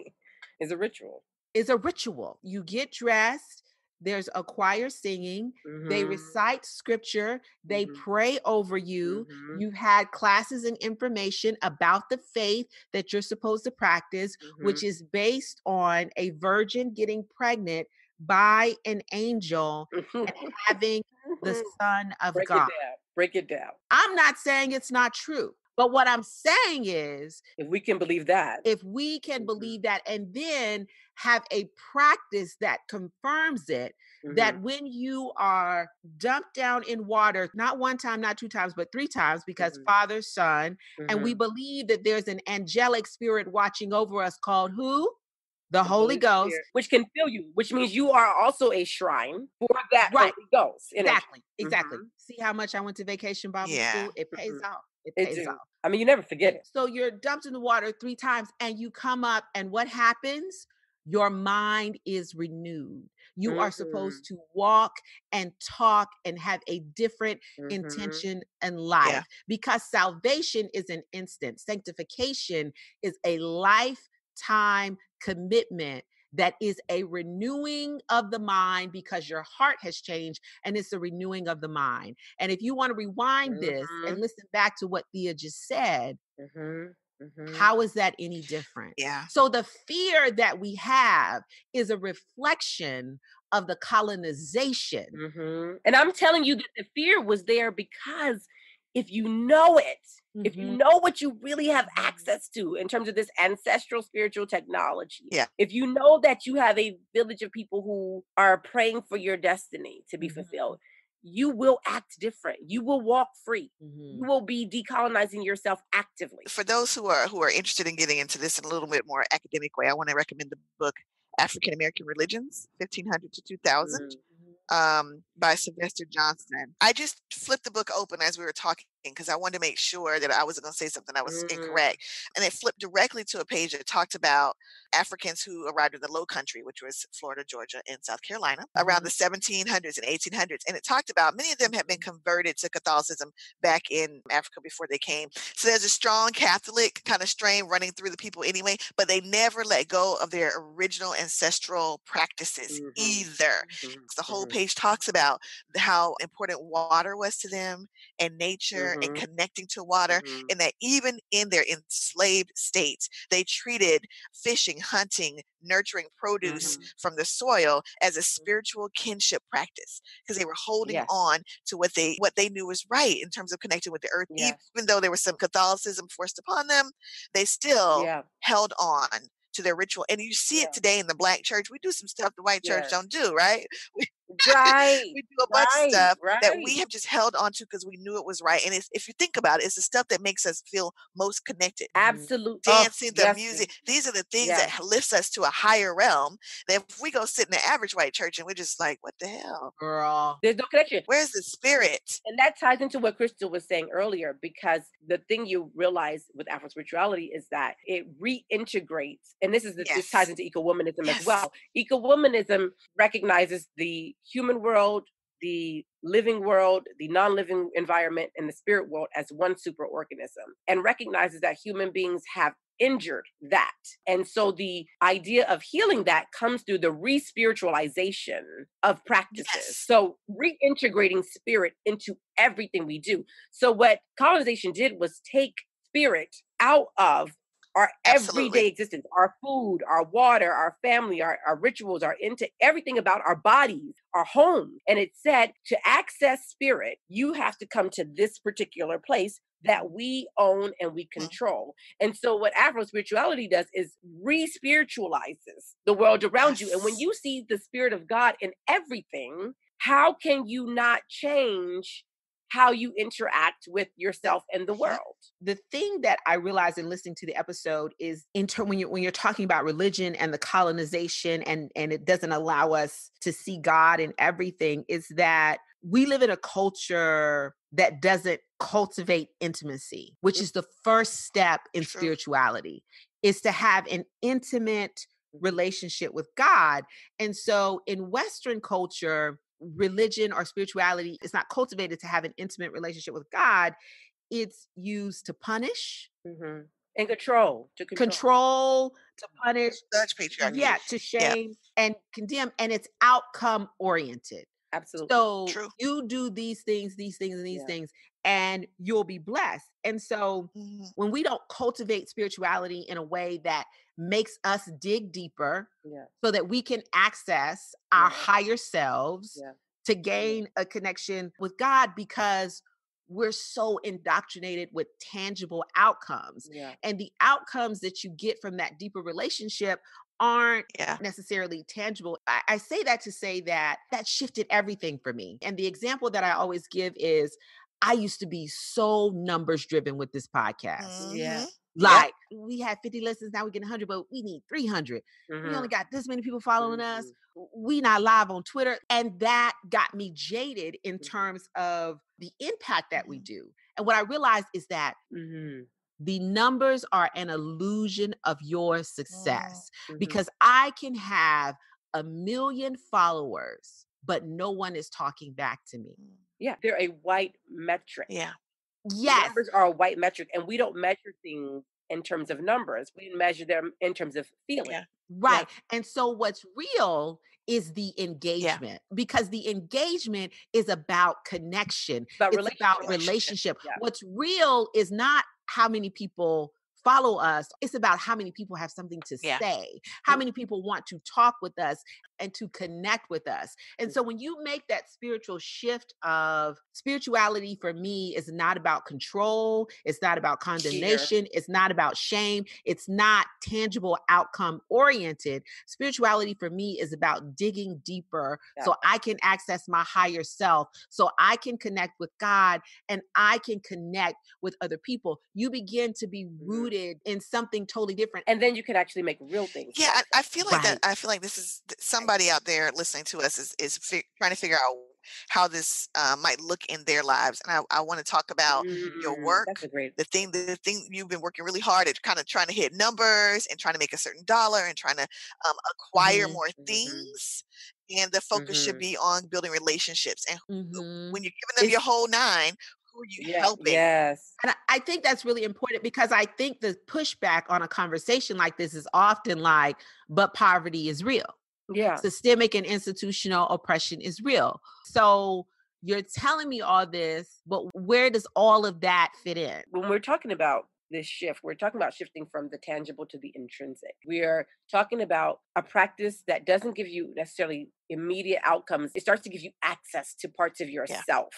It's a ritual. Is a ritual. You get dressed. There's a choir singing. They Mhm. recite scripture. They Mhm. pray over you. Mhm. You've had classes and information about the faith that you're supposed to practice, which Mhm. is based on a virgin getting pregnant by an angel and *laughs* having the Mhm. Son of Break God. it down. Break it down. I'm not saying it's not true, but what I'm saying is If we can believe that. if we can Mhm. believe that and then have a practice that confirms it, that Mhm. when you are dumped down in water, not one time, not two times, but three times, because Mhm. Father, Son, and we Mhm. believe that there's an angelic spirit watching over us called who? The Holy Ghost. Spirit, which can fill you, which means you are also a shrine for that Right. Holy Ghost. Exactly. Exactly. Mhm. See how much I went to vacation Bible Yeah. school? It pays Mhm. off. It It pays do. off. I mean, you never forget it. So you're dumped in the water three times and you come up, and what happens? Your mind is renewed. You are supposed to walk and talk and have a different Mhm. intention in life because salvation is an instant, sanctification is a lifetime commitment. That is a renewing of the mind because your heart has changed and it's a renewing of the mind. And if you want to rewind this and listen back to what Thea just said, Mhm. Mhm. how is that any different? Yeah. So the fear that we have is a reflection of the colonization. Mhm. And I'm telling you that the fear was there because if you know it, if you Mhm. know what you really have access to in terms of this ancestral spiritual technology, Yeah. if you know that you have a village of people who are praying for your destiny to be Mhm. fulfilled, you will act different. You will walk free. You Mhm. will be decolonizing yourself actively. For those who are who are interested in getting into this in a little bit more academic way, I want to recommend the book African American Religions, 1500 to 2000. Mm. um, by Sylvester Johnson. I just flipped the book open as we were talking because I wanted to make sure that I wasn't going to say something that was Mm. incorrect. And it flipped directly to a page that talked about Africans who arrived in the Low Country, which was Florida, Georgia, and South Carolina, around the 1700s and 1800s. And it talked about many of them had been converted to Catholicism back in Africa before they came. So there's a strong Catholic kind of strain running through the people anyway, but they never let go of their original ancestral practices Mhm. either. Mhm. The whole Mhm. page talks about how important water was to them and nature and Mhm. connecting to water, Mhm. and that even in their enslaved states, they treated fishing, hunting, nurturing produce Mhm. from the soil as a spiritual kinship practice because they were holding Yes. on to what they what they knew was right in terms of connecting with the earth. Yes. Even though there was some Catholicism forced upon them, they still Yeah. held on to their ritual. And you see Yeah. it today in the black church. We do some stuff the white church Yes. don't do, right? *laughs* Right. we do a bunch right, of stuff that we have just held on to because we knew it was right. And it's, if you think about it, it's the stuff that makes us feel most connected. Absolutely. Oh, dancing, the music, these are the things Yes. that lifts us to a higher realm. That if we go sit in the average white church and we're just like, what the hell? Girl. There's no connection. Where's the spirit? And that ties into what Crystal was saying earlier, because the thing you realize with Afro spirituality is that it reintegrates, and this is the, this ties into eco womanism Yes. as well. Eco womanism recognizes the human world, the living world, the non living environment, and the spirit world as one superorganism, and recognizes that human beings have injured that. And so the idea of healing that comes through the re spiritualization of practices. Yes. So reintegrating spirit into everything we do. So what colonization did was take spirit out of our Absolutely. everyday existence, our food, our water, our family, our, our rituals, our into everything about our bodies, our home. And it said to access spirit, you have to come to this particular place that we own and we Mm. control. And so what Afro spirituality does is re-spiritualizes the world around you. And when you see the spirit of God in everything, how can you not change how you interact with yourself and the world? the thing that I realized in listening to the episode is in term when you're when you're talking about religion and the colonization and and it doesn't allow us to see God in everything is that we live in a culture that doesn't cultivate intimacy, which mm. is the first step in True. spirituality is to have an intimate relationship with God. And so in Western culture, religion or spirituality is not cultivated to have an intimate relationship with God. It's used to punish, hmm And control to control. control, to punish, Such patriarchy. yeah, to shame and condemn, and it's outcome oriented. Absolutely. So True. you do these things, these things, and these Yeah. things, and you'll be blessed. And so Mhm. when we don't cultivate spirituality in a way that makes us dig deeper yeah. so that we can access our Yeah. higher selves Yeah. to gain a connection with God because we're so indoctrinated with tangible outcomes. Yeah. And the outcomes that you get from that deeper relationship aren't Yeah. necessarily tangible. I, I say that to say that that shifted everything for me. And the example that I always give is I used to be so numbers driven with this podcast. Yeah. Mm-hmm. Like we had 50 listens, now we get 100, but we need 300. We Mhm. only got this many people following us. Mhm. w- We not live on Twitter. And that got me jaded in Mhm. terms of the impact that we Mhm. do. And what I realized is that Mhm. the numbers are an illusion of your success Mhm. because I can have a million followers, but no one is talking back to me. yeah, they're a white metric. Yeah. Yes. Numbers are a white metric, and we don't measure things in terms of numbers. We measure them in terms of feeling. Yeah. Right. And so what's real is the engagement because the engagement is about connection. It's about Relationship. relationship. Yeah. What's real is not how many people follow us. It's about how many people have something to Yeah. say, how Mm. many people want to talk with us and to connect with us. And so when you make that spiritual shift of spirituality for me is not about control, it's not about condemnation, it's not about shame, it's not tangible outcome oriented. Spirituality for me is about digging deeper Yeah. so I can access my higher self, so I can connect with God and I can connect with other people. You begin to be Mhm. rooted in something totally different. And then you can actually make real things. Yeah, I. I feel like Right. that. I feel like this is th- somebody out there listening to us is is fi- trying to figure out how this uh, might look in their lives, and I, I want to talk about your Mm, work, That's a great. the thing, the thing you've been working really hard at, kind of trying to hit numbers and trying to make a certain dollar and trying to um, acquire Mhm, more mhm. things, and the focus should Mhm. be on building relationships. And Mhm. when you're giving them It's- your whole nine, who are you Yeah. helping? Yes. And I- I think that's really important because I think the pushback on a conversation like this is often like, but poverty is real. Yeah. Systemic and institutional oppression is real. So you're telling me all this, but where does all of that fit in? when we're talking about this shift, we're talking about shifting from the tangible to the intrinsic. We are talking about a practice that doesn't give you necessarily immediate outcomes. It starts to give you access to parts of yourself,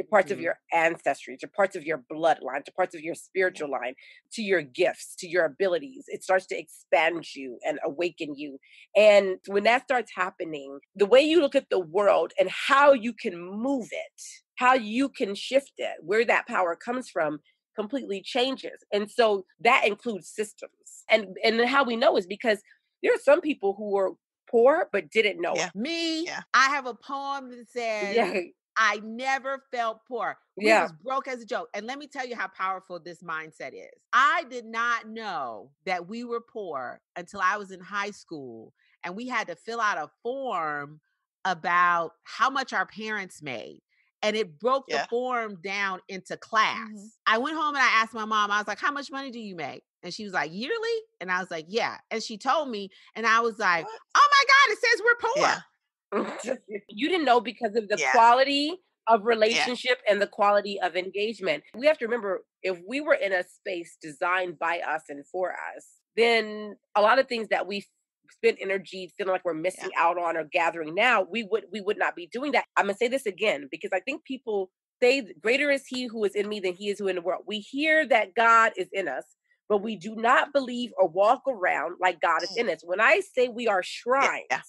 to parts of Mhm. your ancestry, to parts of your bloodline, to parts of your spiritual line, to your gifts, to your abilities. It starts to expand you and awaken you. And when that starts happening, the way you look at the world and how you can move it, how you can shift it, where that power comes from, completely changes. And so that includes systems. And and how we know is because there are some people who were poor but didn't know Yeah. it. Me, Yeah. I have a poem that says, Yeah. I never felt poor. We Yeah. was broke as a joke. And let me tell you how powerful this mindset is. I did not know that we were poor until I was in high school and we had to fill out a form about how much our parents made. And it broke Yeah. the form down into class. Mhm. I went home and I asked my mom, I was like, How much money do you make? And she was like, Yearly? And I was like, Yeah. And she told me, and I was like, What? Oh my God, it says we're poor. Yeah. *laughs* you didn't know because of the Yeah. quality of relationship yeah. and the quality of engagement. We have to remember if we were in a space designed by us and for us, then a lot of things that we spend energy feeling like we're missing yeah. out on or gathering now, we would we would not be doing that. I'm gonna say this again because I think people say greater is he who is in me than he is who in the world. We hear that God is in us, but we do not believe or walk around like God is mm. in us. When I say we are shrines, yeah.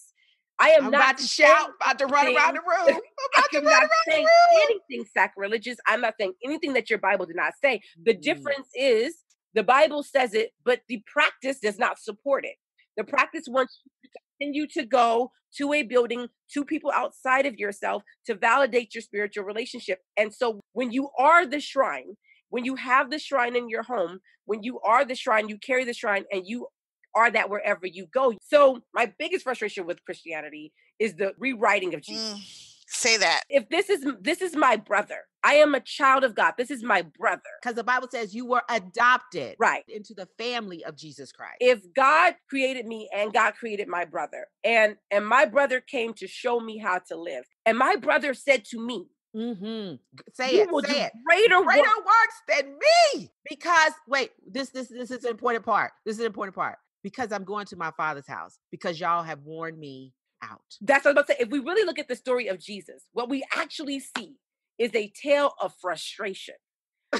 I am I'm not about to shout, about to run around the room. *laughs* I am not saying anything sacrilegious. I'm not saying anything that your Bible did not say. The mm. difference is the Bible says it, but the practice does not support it. The practice wants you to continue to go to a building, to people outside of yourself to validate your spiritual relationship. And so when you are the shrine, when you have the shrine in your home, when you are the shrine, you carry the shrine and you are that wherever you go. So my biggest frustration with Christianity is the rewriting of Jesus. Mm say that if this is this is my brother i am a child of god this is my brother because the bible says you were adopted right into the family of jesus christ if god created me and god created my brother and and my brother came to show me how to live and my brother said to me Mm-hmm. Say you it. Will say do it. Greater, greater work. works than me. Because wait, this this this is an important part. This is an important part. Because I'm going to my father's house. Because y'all have worn me out. That's what I'm about to say. If we really look at the story of Jesus, what we actually see is a tale of frustration.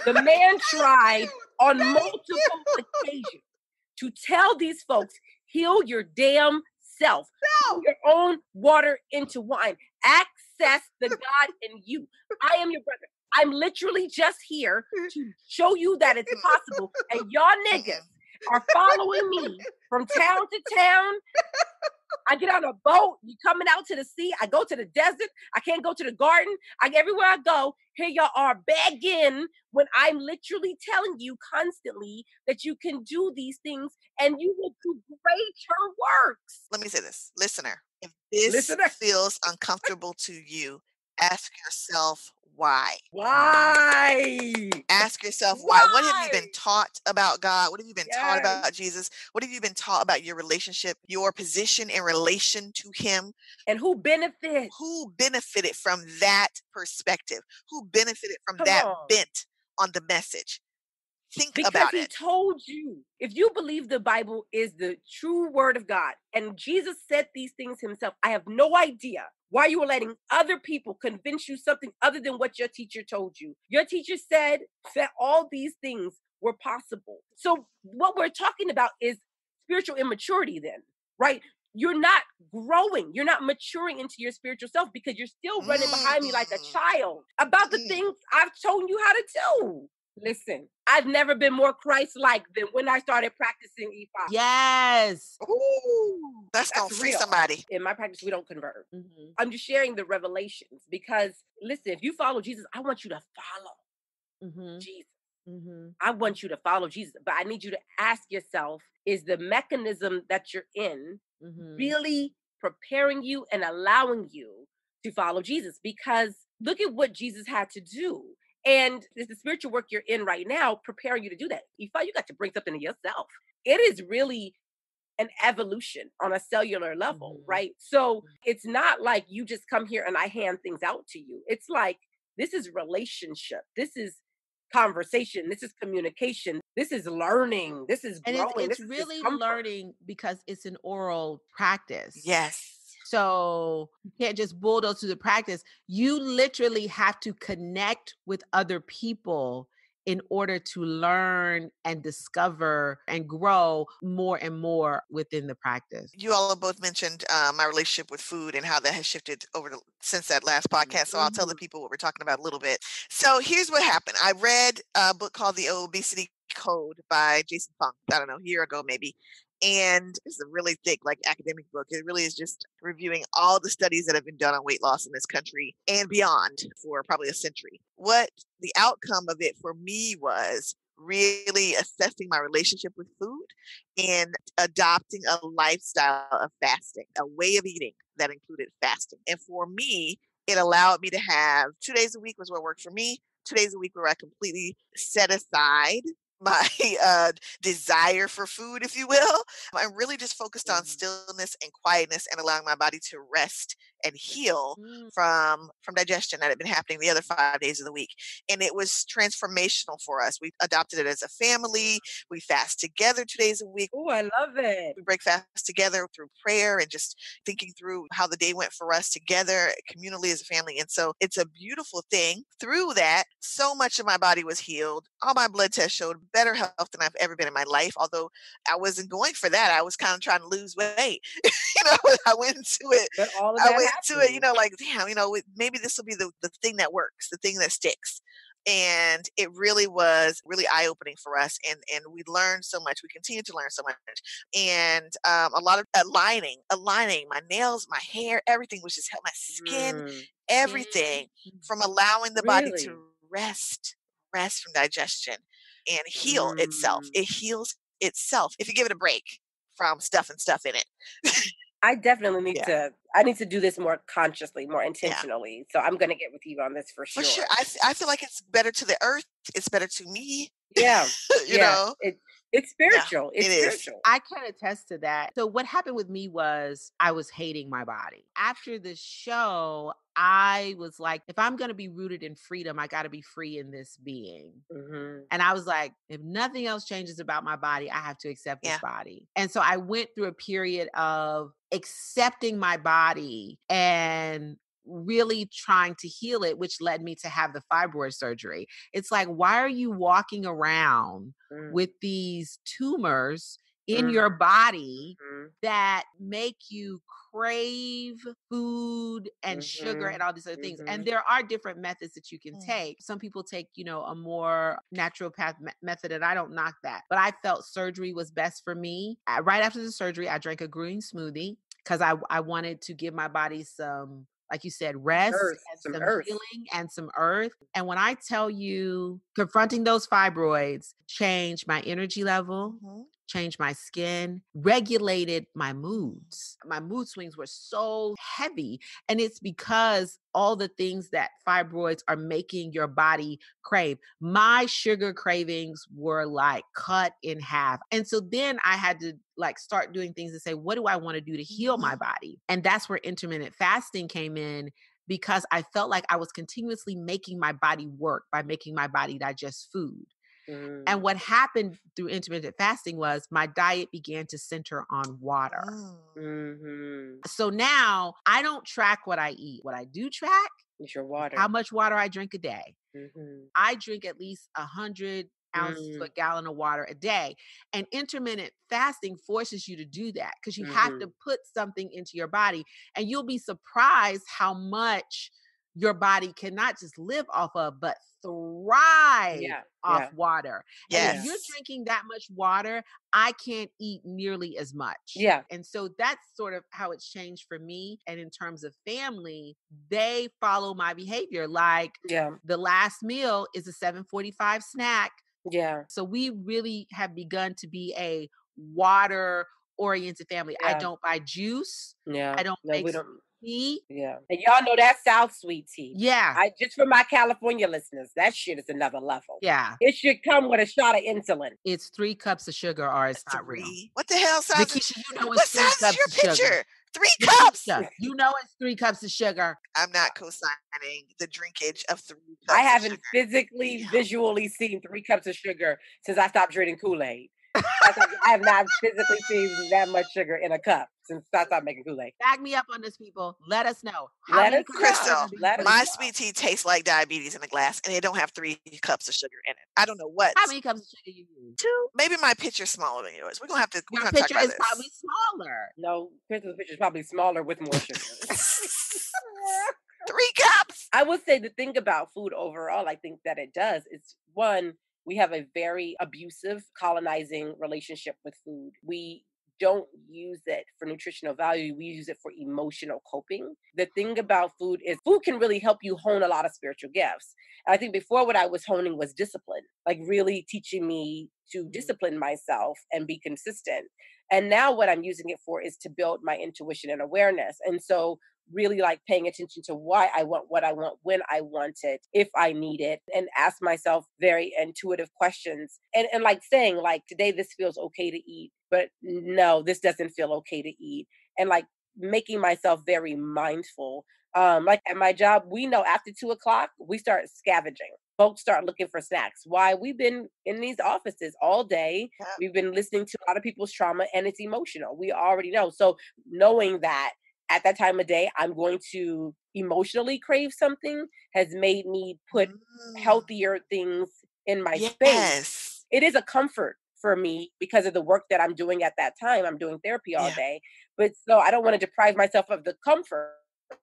The man tried on multiple occasions to tell these folks, heal your damn self, no. your own water into wine, access the God in you. I am your brother. I'm literally just here *laughs* to show you that it's possible. And y'all niggas are following me from town to town I get on a boat, you coming out to the sea. I go to the desert. I can't go to the garden. I everywhere I go, here y'all are begging when I'm literally telling you constantly that you can do these things and you will do greater works. Let me say this, listener. If this listener. feels uncomfortable to you, ask yourself why? Why? Ask yourself why? why? What have you been taught about God? What have you been yes. taught about Jesus? What have you been taught about your relationship, your position in relation to Him? And who benefited? Who benefited from that perspective? Who benefited from Come that on. bent on the message? Think about it. because about he it. told you. If you believe the Bible is the true word of God, and Jesus said these things himself, I have no idea why you were letting other people convince you something other than what your teacher told you. Your teacher said that all these things were possible. So, what we're talking about is spiritual immaturity, then, right? You're not growing, you're not maturing into your spiritual self because you're still running behind me like a mm. child about the mm. things I've told you how to do. Listen, I've never been more Christ-like than when I started practicing Ifa. Yes. Ooh, that's, that's gonna free real. somebody. In my practice, we don't convert. Mm-hmm. I'm just sharing the revelations because listen, if you follow Jesus, I want you to follow mm-hmm. Jesus. Mm-hmm. I want you to follow Jesus, but I need you to ask yourself: Is the mechanism that you're in mm-hmm. really preparing you and allowing you to follow Jesus? Because look at what Jesus had to do and it's the spiritual work you're in right now preparing you to do that. You find you got to bring something to yourself. It is really an evolution on a cellular level, mm-hmm. right? So it's not like you just come here and I hand things out to you. It's like this is relationship. This is conversation. This is communication. This is learning. This is growing. And it's, it's really learning because it's an oral practice. Yes. So you can't just bulldoze through the practice. You literally have to connect with other people in order to learn and discover and grow more and more within the practice. You all have both mentioned uh, my relationship with food and how that has shifted over the, since that last podcast. So. I'll tell the mm-hmm. people what we're talking about a little bit. So here's what happened. I read a book called The Obesity Code by Jason Fung, I don't know, a year ago maybe and it's a really thick like academic book. It really is just reviewing all the studies that have been done on weight loss in this country and beyond for probably a century. What the outcome of it for me was really assessing my relationship with food and adopting a lifestyle of fasting a way of eating that included fasting. And for me it allowed me to have two days a week was what worked for me two days a week where i completely set aside my *laughs* uh, desire for food, if you will. I'm really just focused on Mhm. stillness and quietness and allowing my body to rest and heal Mm. from from digestion that had been happening the other five days of the week and it was transformational for us we adopted it as a family we fast together two days a week Oh, I love it. we break fast together through prayer and just thinking through how the day went for us together communally as a family and so it's a beautiful thing through that so much of my body was healed all my blood tests showed better health than i've ever been in my life although i wasn't going for that i was kind of trying to lose weight *laughs* you know *laughs* i went into it I went to it, you know, like, damn, you know, maybe this will be the, the thing that works, the thing that sticks. And it really was really eye opening for us. And, and we learned so much. We continue to learn so much. And um, a lot of aligning, aligning my nails, my hair, everything was just help my skin, Mm, everything from allowing the body Really? to rest, rest from digestion and heal itself. Mm. It heals itself if you give it a break from stuff and stuff in it. I definitely *laughs* need Yeah. to. I need to do this more consciously, more intentionally. So I'm gonna get with you on this for sure. For sure. I, I feel like it's better to the earth. It's better to me. Yeah, *laughs* you yeah. know? it, it's spiritual. it's it is. spiritual. I can attest to that. So what happened with me was I was hating my body. After the show, I was like, if I'm going to be rooted in freedom, I got to be free in this being. hmm And I was like, if nothing else changes about my body, I have to accept this body. And so I went through a period of accepting my body and really trying to heal it, which led me to have the fibroid surgery. It's like, why are you walking around Mm, with these tumors in Mm. your body mhm. that make you crave food and sugar Mhm, and all these other things. mhm. And there are different methods that you can Mm. take. Some people take, you know, a more naturopath me- method, and I don't knock that. But I felt surgery was best for me. Right after the surgery, I drank a green smoothie because I I wanted to give my body some. Like you said, rest Earth, and some some, healing and some earth. And when I tell you, confronting those fibroids changed my energy level, Mhm. Changed my skin, regulated my moods. My mood swings were so heavy. And it's because all the things that fibroids are making your body crave. My sugar cravings were like cut in half. And so then I had to like start doing things to say, what do I want to do to heal mm-hmm. my body? And that's where intermittent fasting came in because I felt like I was continuously making my body work by making my body digest food. Mm. And what happened through intermittent fasting was my diet began to center on water. Mm. Mhm. So now I don't track what I eat. What I do track is your water. how much water I drink a day. Mhm. I drink at least a hundred ounces to a Mm. gallon of water a day. And intermittent fasting forces you to do that because you have to put something into your body. And you'll be surprised how much your body cannot just live off of, but thrive Yeah. off yeah. water. And if you're drinking that much water, I can't eat nearly as much. Yeah. And so that's sort of how it's changed for me. And in terms of family, they follow my behavior. Like Yeah. the last meal is a 745 snack. Yeah. So we really have begun to be a water oriented family. I don't buy juice. Yeah. I don't no, make we don't. Tea. Yeah. And y'all know that South Sweet tea. Yeah. I just for my California listeners, that shit is another level. yeah. It should come with a shot of insulin. It's three cups of sugar or it's not real. What the hell size? Is, Nikisha, you know what it's three size is cups your of sugar. Three cups. You know it's three cups of sugar. I'm not co-signing the drinkage of three cups. I haven't sugar. physically, Yeah. visually seen three cups of sugar since I stopped drinking Kool Aid. I have not physically seen that much sugar in a cup since I stopped making Kool Aid. Back me up on this, people. Let us know. How Let us cups of know. Crystal, sugar do you let put us in My sweet tea tastes like diabetes in a glass, and it don't have three cups of sugar in it. I don't know what. How many cups of sugar you use? Two? Maybe my picture's smaller than yours. We're gonna have to. We're Your gonna talk picture about is this. probably smaller. No, Crystal's picture is probably smaller with more sugar. *laughs* Three cups. I would say the thing about food overall, I think that it does It's one, we have a very abusive, colonizing relationship with food. We don't use it for nutritional value, we use it for emotional coping. The thing about food is food can really help you hone a lot of spiritual gifts. And I think before what I was honing was discipline, like really teaching me to mm-hmm. discipline myself and be consistent. And now what I'm using it for is to build my intuition and awareness. And so really like paying attention to why I want what I want, when I want it, if I need it, and ask myself very intuitive questions. And and like saying, like, today this feels okay to eat, but no, this doesn't feel okay to eat. And like making myself very mindful. Um, like at my job, we know after two o'clock, we start scavenging. Folks start looking for snacks. Why? We've been in these offices all day. We've been listening to a lot of people's trauma and it's emotional. We already know. So knowing that at that time of day, I'm going to emotionally crave something has made me put Mm. healthier things in my space. It is a comfort for me because of the work that I'm doing at that time. I'm doing therapy all Yeah. day. But so I don't want to deprive myself of the comfort.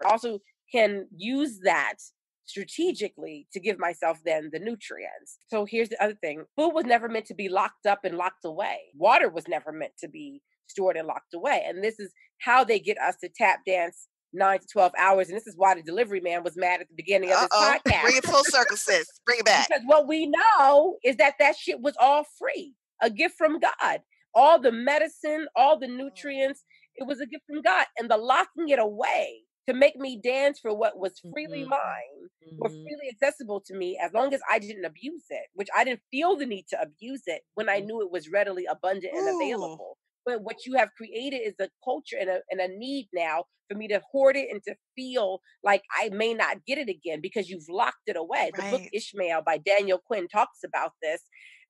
I also can use that strategically to give myself then the nutrients. So here's the other thing. Food was never meant to be locked up and locked away. Water was never meant to be stored and locked away. And this is how they get us to tap dance nine to 12 hours. And this is why the delivery man was mad at the beginning of this oh. podcast. *laughs* Bring it full circle, sis. Bring it back. Because what we know is that that shit was all free, a gift from God. All the medicine, all the nutrients, it was a gift from God. And the locking it away to make me dance for what was freely Mhm. mine or Mhm. freely accessible to me as long as I didn't abuse it, which I didn't feel the need to abuse it when I knew it was readily abundant and available. But what you have created is a culture and a, and a need now for me to hoard it and to feel like I may not get it again because you've locked it away. The book Ishmael by Daniel Quinn talks about this.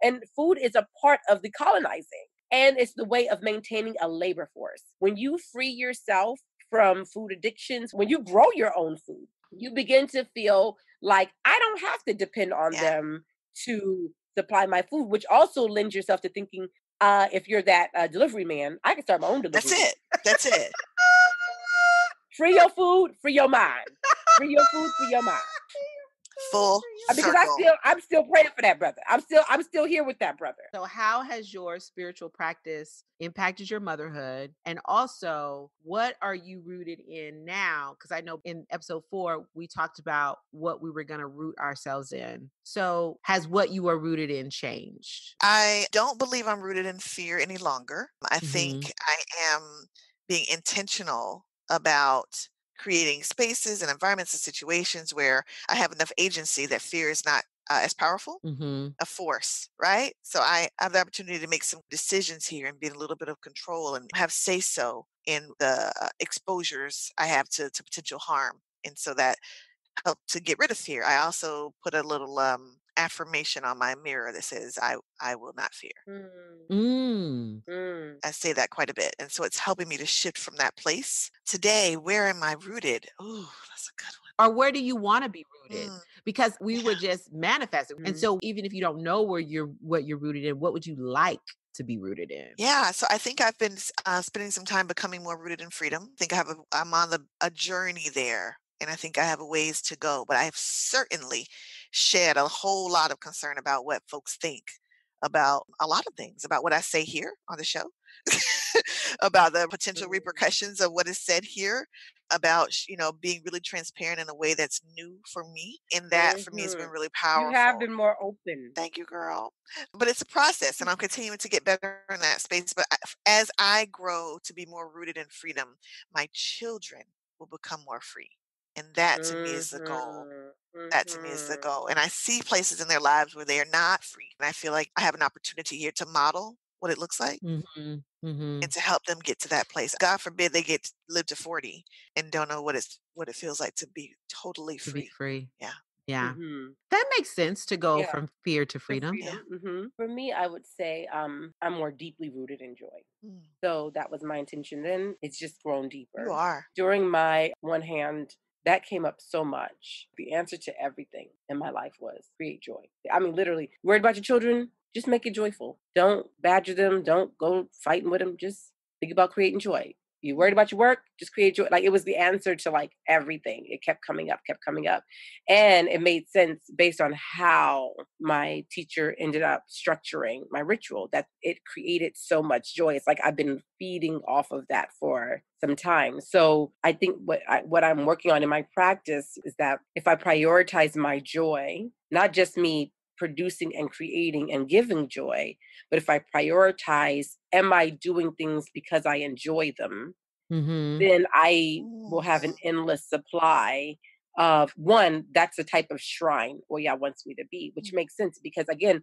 And food is a part of the colonizing. And it's the way of maintaining a labor force. When you free yourself from food addictions, when you grow your own food, you begin to feel like I don't have to depend on Yeah. them to supply my food, which also lends yourself to thinking, uh, if you're that uh, delivery man, I can start my own delivery. That's it. That's *laughs* it. Free your food, free your mind. Free your food, free your mind. Full Because I still, I'm still praying for that brother. I'm still, I'm still here with that brother. So, how has your spiritual practice impacted your motherhood? And also, what are you rooted in now? Because I know in episode four, we talked about what we were going to root ourselves in. So, has what you are rooted in changed? I don't believe I'm rooted in fear any longer. I Mhm. think I am being intentional about creating spaces and environments and situations where I have enough agency that fear is not uh, as powerful Mm-hmm. a force, right? So I have the opportunity to make some decisions here and be in a little bit of control and have say so in the uh, exposures I have to, to potential harm. And so that helped to get rid of fear. I also put a little um, affirmation on my mirror that says, I, I will not fear. Mm, Mm. mm. I say that quite a bit. And so it's helping me to shift from that place. Today, where am I rooted? Oh, that's a good one Or where do you want to be rooted? Mm, Because we Yeah. were just manifesting. And Mhm. so, even if you don't know where you're, what you're rooted in, what would you like to be rooted in? Yeah, so I think I've been uh, spending some time becoming more rooted in freedom. I think I have a, I'm on the, a journey there, and I think I have a ways to go. But I have certainly shed a whole lot of concern about what folks think about a lot of things, about what I say here on the show, *laughs* about the potential Mhm. repercussions of what is said here, about you know being really transparent in a way that's new for me. And that for me has been Mhm. really You powerful. have been more open. Thank you, girl. But it's a process, and I'm *laughs* continuing to get better in that space. But as I grow to be more rooted in freedom, my children will become more free. And that to me is the goal. Mhm, That to me is the mhm. goal. And I see places in their lives where they are not free. And I feel like I have an opportunity here to model what it looks like Mm-hmm. Mm-hmm. and to help them get to that place. God forbid they get to live to 40 and don't know what it's what it feels like to be totally To be free. free. Yeah. Yeah. Mhm. That makes sense to go Yeah. from fear to To freedom. freedom. mhm. For me, I would say um, I'm more deeply rooted in joy. Mm, So that was my intention then. It's just grown deeper. You are. During my one hand, that came up so much. The answer to everything in my life was create joy. I mean, literally, worried about your children, just make it joyful. Don't badger them. Don't go fighting with them. Just think about creating joy. You worried about your work, just create joy. Like it was the answer to like everything. It kept coming up, kept coming up. And it made sense based on how my teacher ended up structuring my ritual that it created so much joy. It's like I've been feeding off of that for some time. So I think what I, what I'm working on in my practice is that if I prioritize my joy, not just me producing and creating and giving joy, but if I prioritize, am I doing things because I enjoy them? Mm-hmm. then I will have an endless supply of one, that's the type of shrine Oya wants me to be, which makes sense because again,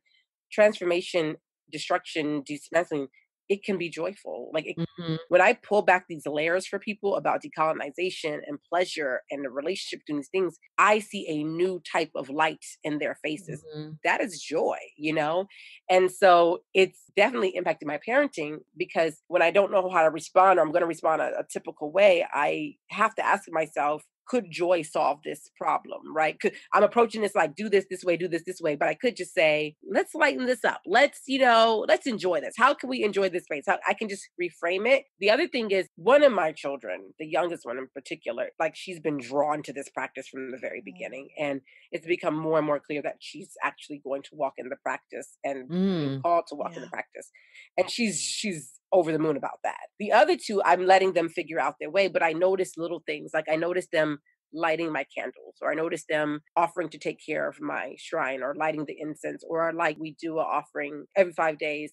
transformation, destruction, dismantling, it can be joyful. Like it, Mm-hmm. when I pull back these layers for people about decolonization and pleasure and the relationship between these things, I see a new type of light in their faces. Mm-hmm. That is joy, you know? And so it's definitely impacted my parenting because when I don't know how to respond or I'm going to respond a, a typical way, I have to ask myself, could joy solve this problem right? Could, i'm approaching this like do this this way do this this way but i could just say let's lighten this up. Let's you know let's enjoy this. How can we enjoy this space? How, i can just reframe it. The other thing is one of my children the youngest one in particular like she's been drawn to this practice from the very beginning and it's become more and more clear that she's actually going to walk in the practice and Mm. called to walk in the practice and she's she's over the moon about that. The other two i'm letting them figure out their way but i notice little things like i noticed them lighting my candles or i noticed them offering to take care of my shrine or lighting the incense or like we do a offering every five days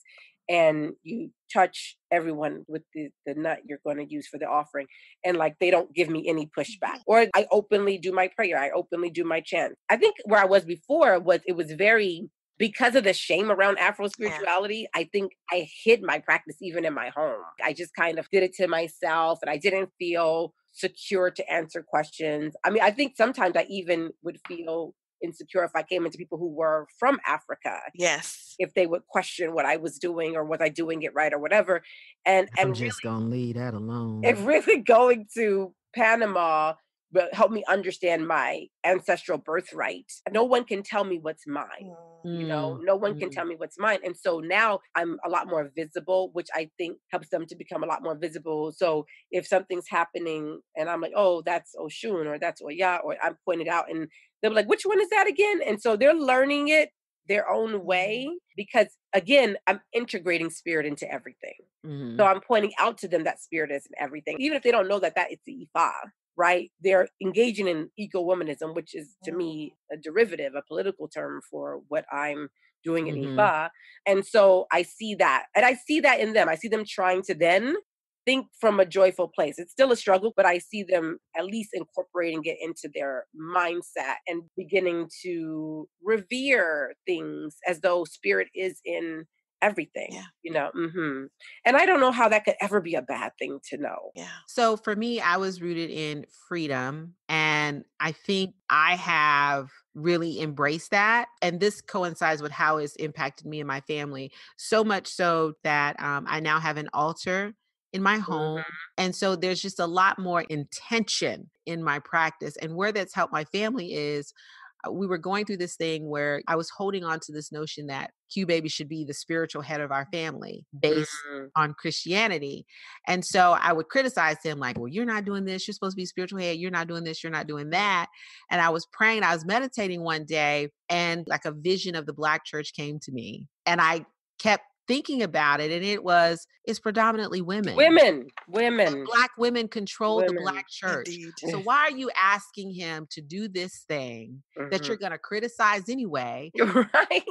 and you touch everyone with the, the nut you're going to use for the offering and like they don't give me any pushback. Mm-hmm. Or i openly do my prayer i openly do my chant. I think where i was before was it was very because of the shame around Afro spirituality, I think I hid my practice even in my home. I just kind of did it to myself and I didn't feel secure to answer questions. I mean, I think sometimes I even would feel insecure if I came into people who were from Africa, Yes. if they would question what I was doing or was I doing it right or whatever. And I'm and really just gonna leave that alone. if *laughs* really going to Panama help me understand my ancestral birthright. No one can tell me what's mine. You know, Mm, no one can mm. tell me what's mine. And so now I'm a lot more visible, which I think helps them to become a lot more visible. So if something's happening and I'm like, oh, that's Oshun or that's Oya, or I'm pointed out and they're like, which one is that again? And so they're learning it their own way because again, I'm integrating spirit into everything. Mhm. So I'm pointing out to them that spirit is in everything, even if they don't know that that it's the Ifa, right? They're engaging in eco-womanism, which is to me a derivative, a political term for what I'm doing in Mhm. Ifa. And so I see that, and I see that in them. I see them trying to then think from a joyful place. It's still a struggle, but I see them at least incorporating it into their mindset and beginning to revere things as though spirit is in everything. Yeah. You know, hmm and I don't know how that could ever be a bad thing to know. Yeah. So for me, I was rooted in freedom. And I think I have really embraced that. And this coincides with how it's impacted me and my family. So much so that um, I now have an altar in my home. And so there's just a lot more intention in my practice. And where that's helped my family is we were going through this thing where I was holding on to this notion that Q baby should be the spiritual head of our family based Mhm. on Christianity. And so I would criticize him, like, well, you're not doing this. You're supposed to be spiritual head. You're not doing this. You're not doing that. And I was praying, I was meditating one day, and like a vision of the Black church came to me. And I kept thinking about it. And it was, it's predominantly women. Women, And women. Black women control the Black church. Indeed. So why are you asking him to do this thing that you're going to criticize anyway? *laughs* Right,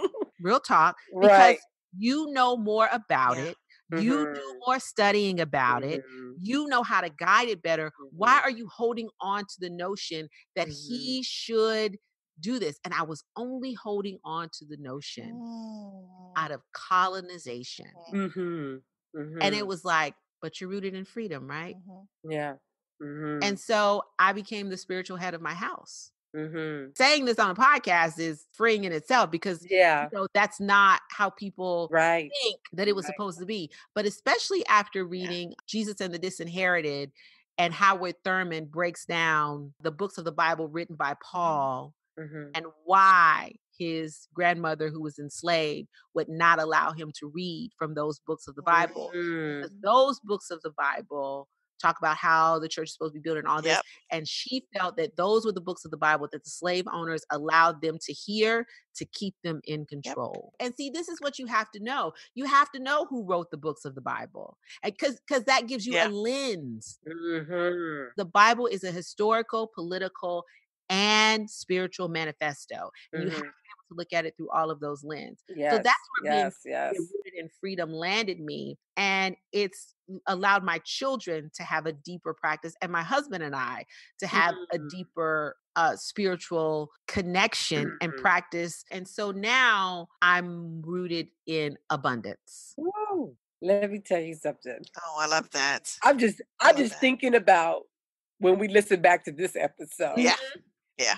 Real talk. Because right. you know more about Yeah. it. You Mhm. do more studying about it. Mhm. You know how to guide it better. Why Mhm. are you holding on to the notion that Mhm. he should do this? And I was only holding on to the notion Mm. out of colonization. Mhm. And it Mhm. was like, but you're rooted in freedom, right? Mhm. yeah. Mhm. And so I became the spiritual head of my house. Mhm. Saying this on a podcast is freeing in itself because Yeah. you know that's not how people Right. think that it was Right. supposed to be. But especially after reading Jesus and the Disinherited and Howard Thurman breaks down the books of the Bible written by Paul Mhm. and why his grandmother, who was enslaved, would not allow him to read from those books of the Bible. Mm. Because those books of the Bible talk about how the church is supposed to be built and all this. Yep. And she felt that those were the books of the Bible that the slave owners allowed them to hear to keep them in control. And see, this is what you have to know. You have to know who wrote the books of the Bible. Because because that gives you Yeah. a lens. Mhm. The Bible is a historical, political, and spiritual manifesto. And you have Mhm. to be able to look at it through all of those lens. Yes. So that's where yes, being, yes. rooted in freedom landed me. And it's allowed my children to have a deeper practice and my husband and I to have a Mm. deeper uh, spiritual connection and Mhm. practice. And so now I'm rooted in abundance. Woo. Let me tell you something. Oh, I love that. I'm just I I'm just that. thinking about when we listen back to this episode. Yeah. Yeah.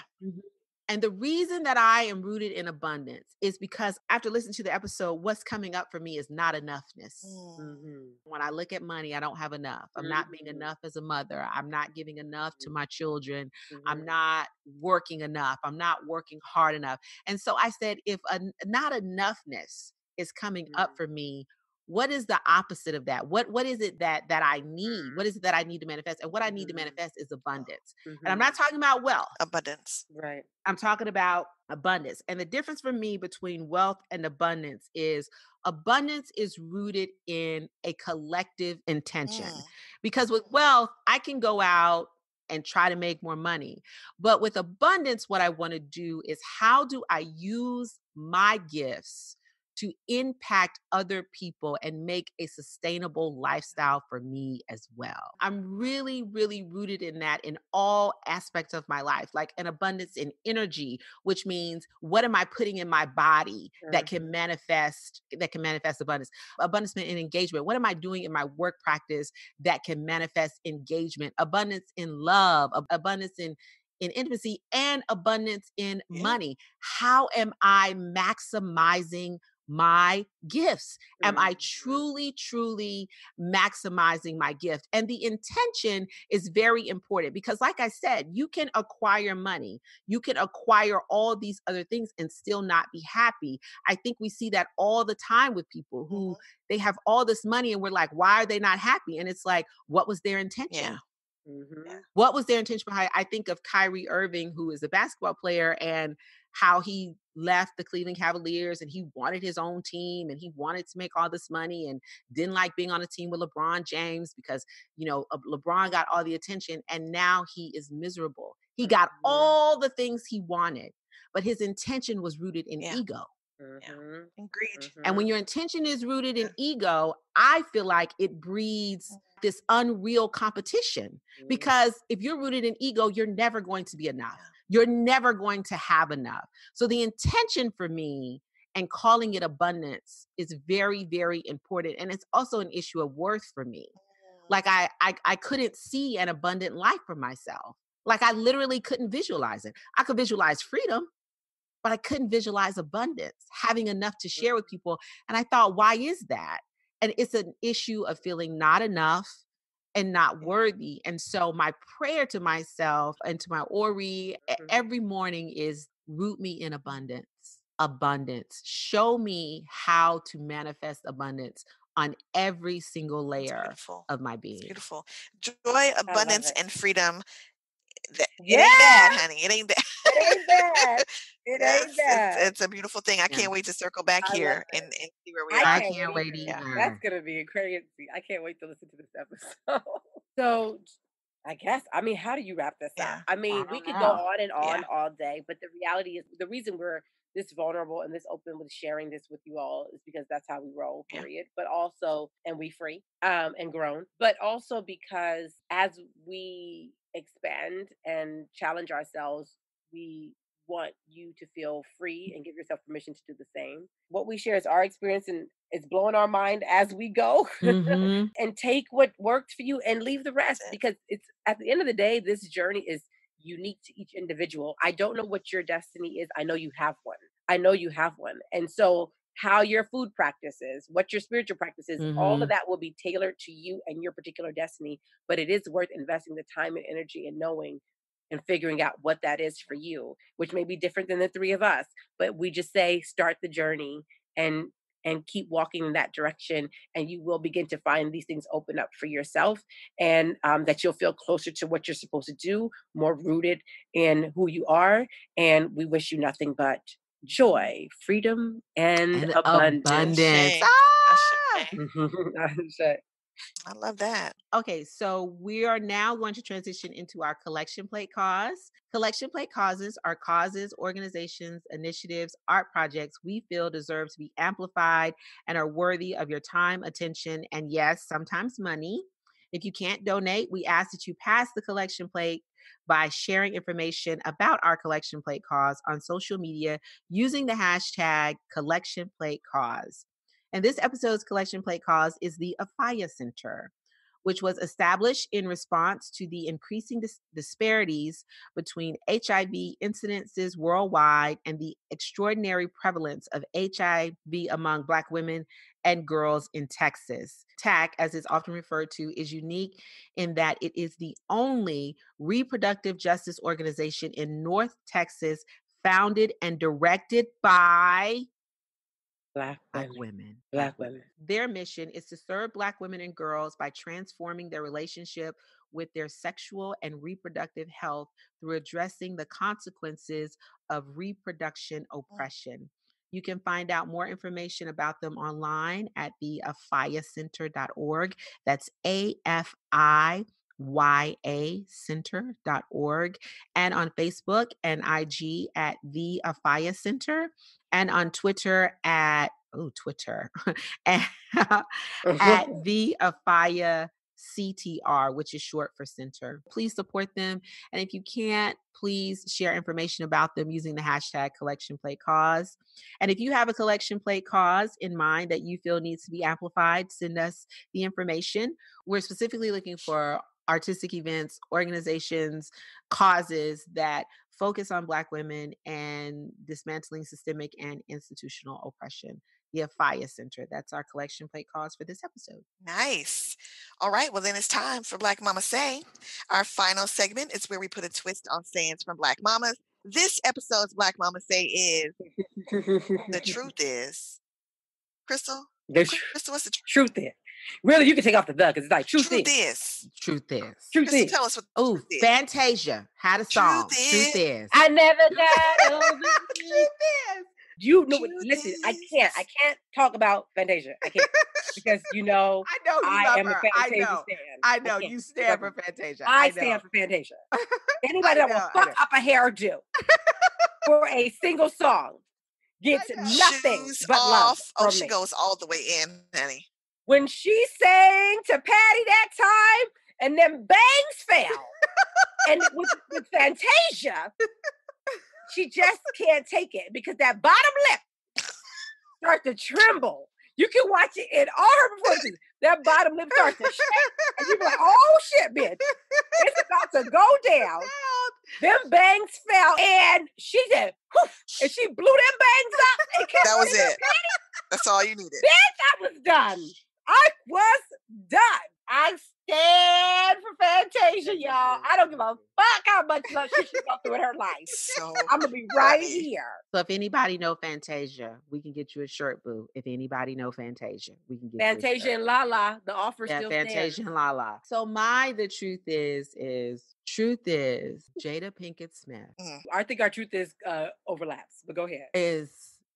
And the reason that I am rooted in abundance is because after listening to the episode, what's coming up for me is not enoughness. Mm. Mhm. When I look at money, I don't have enough. I'm not being Mhm. enough as a mother. I'm not giving enough to my children. I'm Mhm. not working enough. I'm not working hard enough. And so I said, if a, not enoughness is coming up for me, what is the opposite of that? What what is it that that I need? What is it that I need to manifest? And what I need to Mhm. manifest is abundance. And Mhm. I'm not talking about wealth. Abundance. right. I'm talking about abundance. And the difference for me between wealth and abundance is abundance is rooted in a collective intention. Mm. Because with wealth, I can go out and try to make more money. But with abundance, what I want to do is how do I use my gifts to impact other people and make a sustainable lifestyle for me as well. I'm really, really rooted in that in all aspects of my life, like an abundance in energy, which means what am I putting in my body that can manifest, that can manifest abundance, abundance in engagement. What am I doing in my work practice that can manifest engagement, abundance in love, abundance in in intimacy and abundance in Yeah. money. How am I maximizing my gifts? Am I Mhm. truly, truly maximizing my gift? And the intention is very important because, like I said, you can acquire money, you can acquire all these other things and still not be happy. I think we see that all the time with people who Mhm. they have all this money and we're like, why are they not happy? And it's like, what was their intention? Yeah. Mhm. what was their intention behind i think of kyrie irving who is a basketball player and how he left the cleveland cavaliers and he wanted his own team and he wanted to make all this money and didn't like being on a team with lebron james because you know lebron got all the attention and now he is miserable he got Mhm. all the things he wanted but his intention was rooted in Yeah. ego Mhm. And greed. and when Mhm. your intention is rooted in ego, I feel like it breeds Mm-hmm. this unreal competition. Mhm. Because if you're rooted in ego, you're never going to be enough. You're never going to have enough. So the intention for me and calling it abundance is very, very important. And it's also an issue of worth for me. Mm. Like I I, I couldn't see an abundant life for myself. Like I literally couldn't visualize it. I could visualize freedom, but I couldn't visualize abundance, having enough to share with people. And I thought, why is that? And it's an issue of feeling not enough and not worthy. And so my prayer to myself and to my Ori Mhm. every morning is root me in abundance. Abundance. Show me how to manifest abundance on every single layer of my It's being. beautiful. Joy, abundance, and freedom. That, It Yeah. ain't bad, honey. It ain't bad. It ain't bad. *laughs* It Yes, ain't bad. It's, it's a beautiful thing. I Yeah. can't wait to circle back I here and, and see where we I are. I can't can't wait wait either. That's gonna be crazy. I can't wait to listen to this episode. *laughs* so I guess I mean, how do you wrap this Yeah. up? I mean, we don't could go on and on Yeah. all day, but the reality is the reason we're this vulnerable and this open with sharing this with you all is because that's how we roll, Yeah. period. But also and we free um and grown, but also because as we expand and challenge ourselves, we want you to feel free and give yourself permission to do the same. What we share is our experience and it's blowing our mind as we go. Mhm. *laughs* and take what worked for you and leave the rest because it's at the end of the day this journey is unique to each individual i don't know what your destiny is i know you have one i know you have one and so how your food practices what your spiritual practices all Mhm. of that will be tailored to you and your particular destiny but it is worth investing the time and energy and knowing and figuring out what that is for you which may be different than the three of us but we just say start the journey and and keep walking in that direction and you will begin to find these things open up for yourself and um, that you'll feel closer to what you're supposed to do more rooted in who you are and we wish you nothing but joy freedom and, And abundance abundance. Ah! Ashe. Ashe. *laughs* I love that. Okay, so we are now going to transition into our collection plate cause. Collection plate causes are causes, organizations, initiatives, art projects we feel deserve to be amplified and are worthy of your time, attention, and yes, sometimes money. If you can't donate, we ask that you pass the collection plate by sharing information about our collection plate cause on social media using the hashtag collection plate cause. And this episode's collection plate cause is the Afiya Center, which was established in response to the increasing dis- disparities between HIV incidences worldwide and the extraordinary prevalence of HIV among Black women and girls in Texas. TAC, as it's often referred to, is unique in that it is the only reproductive justice organization in North Texas founded and directed by Black Black women. women. Black women. Their mission is to serve Black women and girls by transforming their relationship with their sexual and reproductive health through addressing the consequences of reproduction oh. oppression. You can find out more information about them online at the afiyacenter.org. That's A F I Y A center.org and on Facebook and IG at the Afiya Center and on Twitter at oh Twitter *laughs* at, at *laughs* the Afiya CTR, which is short for center. Please support them. And if you can't, please share information about them using the hashtag collection plate cause. And if you have a collection plate cause in mind that you feel needs to be amplified, send us the information. We're specifically looking for artistic events, organizations, causes that focus on Black women and dismantling systemic and institutional oppression. The Afiya Center. That's our collection plate cause for this episode. Nice. All right. Well, then it's time for Black Mama Say. Our final segment is where we put a twist on sayings from Black Mamas. This episode's Black Mama Say is the *laughs* truth is. Crystal? The Cry- Crystal, what's the tr- truth is. Really, you can take off the the because it's like truth, truth is. is? Truth is. Truth Crystal, is. tell us what the Oh, truth is. Fantasia had a song. Truth Truth is- is. I never got over *laughs* you. is. You know what? Truth Listen, I can't. I can't talk about Fantasia. I can't *laughs* because you know I know you I love am a her. I Fantasia know. stan. I know can't. you stand for Fantasia. I know. stand for Fantasia. *laughs* Anybody I that will fuck up a hairdo for a single song gets nothing Shoes but love off. Oh, from she me. goes all the way in, honey. When she sang to Patti that time, and then bangs fell, and with, *laughs* with Fantasia, she just can't take it because that bottom lip starts to tremble. You can watch it in all her performances. That bottom lip starts to shake, and you be like, "Oh shit, bitch, it's about to go down." Them bangs fell, and she said, "Poof," and she blew them bangs up. And kept That was it. That's all you needed. Bitch, I was done. I was done. I stand for Fantasia, y'all. I don't give a fuck how much love she should go through in her *laughs* life. So I'm gonna be right here. So if anybody know Fantasia, we can get you a shirt, boo. If anybody know Fantasia, we can get you a Fantasia shirt. and Lala, the offer yeah, still Fantasia stands. and Lala. So my the truth is is truth is Jada Pinkett Smith I think our truth is uh, overlaps, but go ahead. is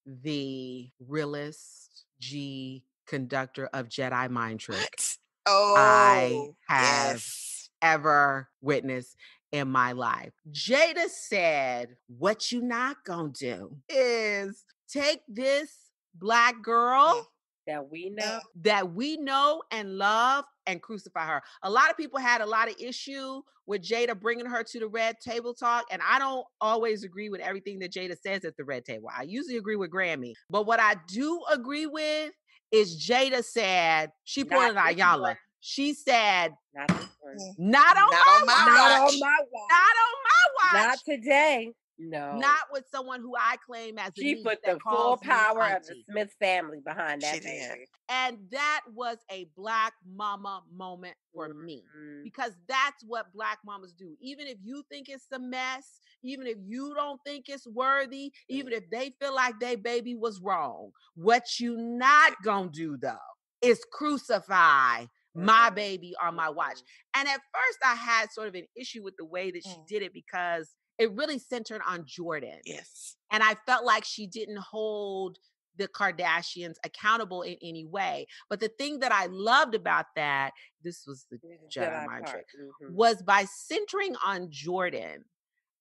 the realest G conductor of Jedi mind trick What? Oh, I have yes. ever witnessed in my life. Jada said, What you not gonna do is take this black girl That we know. that we know and love and crucify her. A lot of people had a lot of issue with Jada bringing her to the red table talk, and I don't always agree with everything that Jada says at the red table. I usually agree with Grammy, but what I do agree with is Jada said she Not pointed at this Ayala. She said, Not this one. "Not on Not my on my watch. Not on my watch. Not on my watch. Not today. No. Not with someone who I claim as a she niece put the full power of the. Smith family behind that She did. And that was a black mama moment for me. Mhm. because that's what black mamas do. Even if you think it's a mess, even if you don't think it's worthy, even if they feel like they baby was wrong, what you not gonna do though is crucify my Mhm. baby on my watch. Mhm. And at first I had sort of an issue with the way that she Mm. did it because it really centered on Jordyn. Yes. And I felt like she didn't hold the Kardashians accountable in any way. But the thing that I loved about that, this was the Jedi, mind trick, Mhm. was by centering on Jordyn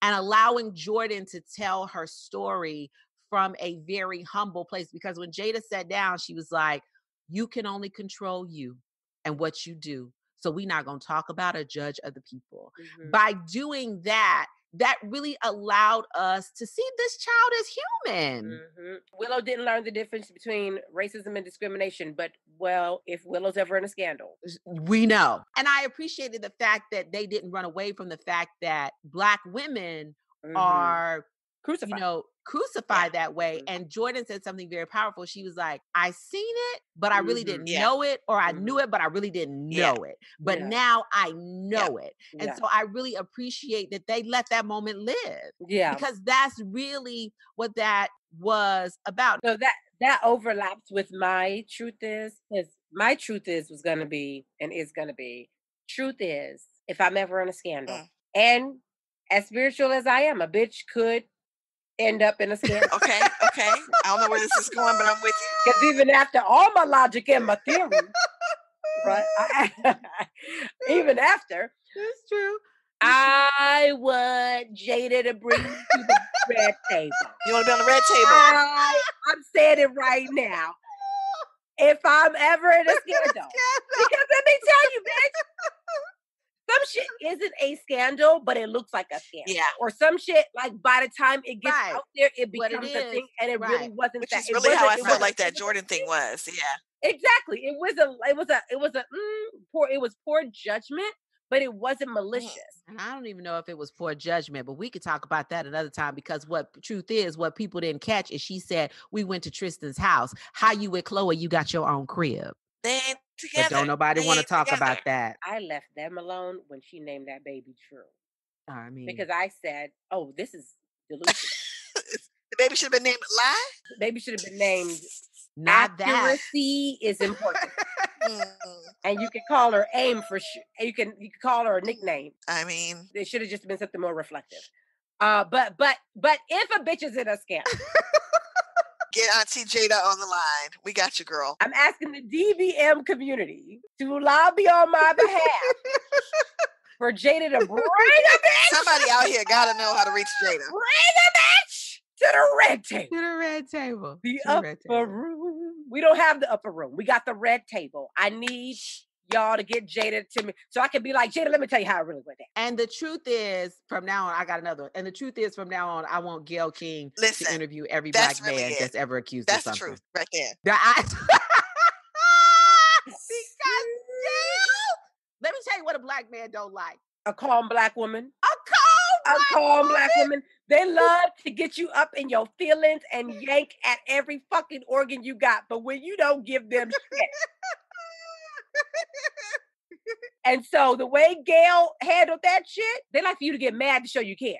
and allowing Jordyn to tell her story from a very humble place. Because when Jada sat down, she was like, You can only control you and what you do. So we're not going to talk about or judge other people. Mhm. By doing that, that really allowed us to see this child as human. Mhm. Willow didn't learn the difference between racism and discrimination, but well, if Willow's ever in a scandal, we know. And I appreciated the fact that they didn't run away from the fact that black women Mhm. are, crucified. you know, crucified that way. Mhm. And Jordyn said something very powerful. She was like, I seen it, but I really Mhm. didn't Yeah. know it, or I knew Mhm. it, but I really didn't Yeah. know it. But Yeah. now I know it. And yeah. so I really appreciate that they let that moment live yeah. because that's really what that was about. So that that overlaps with my truth is because my truth is was gonna be and is gonna be truth is if I'm ever in a scandal Mm. and as spiritual as I am, a bitch could end up in a scandal. Okay, okay. I don't know where this is going, but I'm with you. Because even after all my logic and my theory, *laughs* right? I, *laughs* even after, It's true. I want Jada to bring me to the red table. You want to be on the red table? I, I'm saying it right now. If I'm ever in a *laughs* scandal, because let me tell you, bitch, some shit isn't a scandal, but it looks like a scandal. Yeah. Or some shit, like by the time it gets Right. out there, it What it becomes a thing, and it really wasn't Which that. is really how I felt like that Jordyn thing was. Yeah. Exactly. It was a. It was a. It was a. Mm, poor. It was poor judgment, but it wasn't malicious. And I don't even know if it was poor judgment, but we could talk about that another time because what truth is, what people didn't catch is she said, We went to Tristan's house. How you with Khloe, you got your own crib. They ain't together. But don't nobody want to talk together. about that. I left them alone when she named that baby True I mean, because I said, "Oh, this is delusional. *laughs* the baby should have been named Lie. The baby should have been named not that. accuracy is important." Mm, and you can call her aim for sure. You can you can call her a nickname. I mean, It should have just been something more reflective. Uh, but but but if a bitch is in a scandal, get Auntie Jada on the line. We got you, girl. I'm asking the DBM community to lobby on my behalf *laughs* for Jada to bring a bitch, Somebody out here got to know how to reach Jada. *laughs* bring a bitch to the red table. To the red table. The To the red upper table. room. We don't have the upper room. We got the red table. I need y'all to get Jada to me so I can be like, Jada, let me tell you how I really went down. And the truth is, from now on, I got another one. And the truth is, from now on, I want Gayle King to Listen, interview every black really man it. that's ever accused That's of the something. truth right there. That I- *laughs* *laughs* because Gayle, let me tell you what a black man don't like. A calm black woman. A cold A black calm black woman. woman. They love to get you up in your feelings and *laughs* yank at every fucking organ you got. But when you don't give them shit. And so the way Gayle handled that shit, they like for you to get mad to show you care.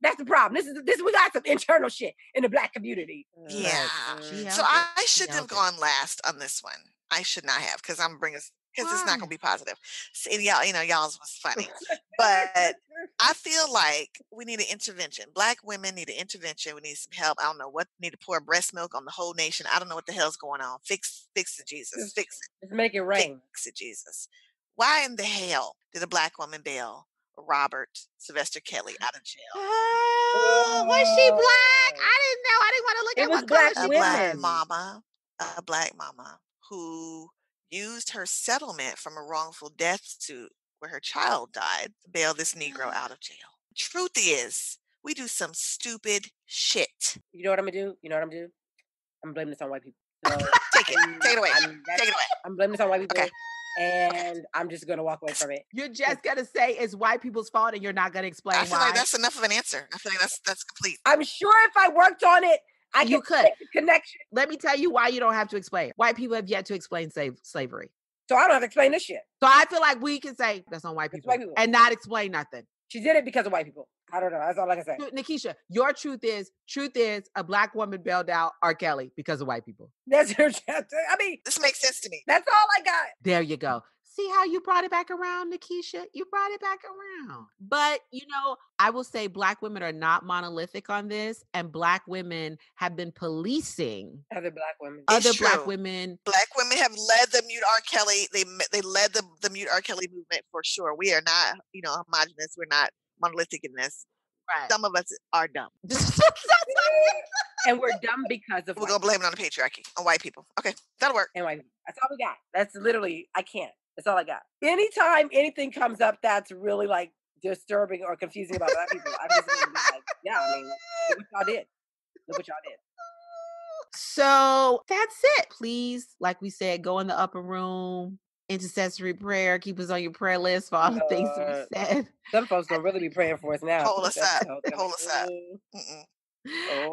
That's the problem. This is this we got some internal shit in the black community. Yeah. She So held. I shouldn't have gone last on this one. I should not have because I'm bringing because it's not going to be positive. See, y'all, you know, y'all's was funny, *laughs* but I feel like we need an intervention. Black women need an intervention. We need some help. I don't know what need to pour breast milk on the whole nation. I don't know what the hell's going on. Fix, fix it, Jesus. Fix it, Just make it rain. fix it, Jesus. Why in the hell did a black woman bail Robert Sylvester Kelly out of jail? Ah, oh, was she black? I oh. didn't know. I didn't want to look It at was what color black a she black mama, a black mama who used her settlement from a wrongful death suit where her child died to bail this Negro ah. out of jail. Truth is, we do some stupid shit. You know what I'm gonna do? You know what I'm gonna do? I'm blaming this on white people. So *laughs* Take it, I'm- take it away, I'm, take it away. I'm blaming this on white people. Okay. And I'm just gonna walk away from it. *laughs* You're just gonna say it's white people's fault, and you're not gonna explain I feel why. like that's enough of an answer. I feel like that's that's complete. I'm sure if I worked on it, I You could could. make the connection. Let me tell you why you don't have to explain. White people have yet to explain slave slavery. So I don't have to explain this shit. So I feel like we can say that's on white people, white people. and not explain nothing. She did it because of white people. I don't know. That's all I can say. Nikisha, your truth is truth is a black woman bailed out R. Kelly because of white people. That's her. *laughs* I mean, This makes sense to me. that's all I got. There you go. See how you brought it back around, Nikisha? You brought it back around. But, you know, I will say black women are not monolithic on this, and black women have been policing Other black women. It's other black true. women. Black women have led the mute R. Kelly. They they led the the mute R. Kelly movement for sure. We are not, you know, homogenous. We're not monolithic in this. Right. Some of us are dumb. *laughs* and we're dumb because of We're gonna blame it on the patriarchy, on white people. Okay, that'll work. and white people. That's all we got. That's literally I can't. That's all I got. Anytime anything comes up that's really like disturbing or confusing about black people, I'm just gonna be like, yeah, I mean, look what y'all did. Look what y'all did. So that's it. Please, like we said, go in the upper room, intercessory prayer, keep us on your prayer list for all the things we Lord. said. Some folks gonna really be praying for us *laughs* now. Hold us up. *laughs* Hold us up. "Ooh."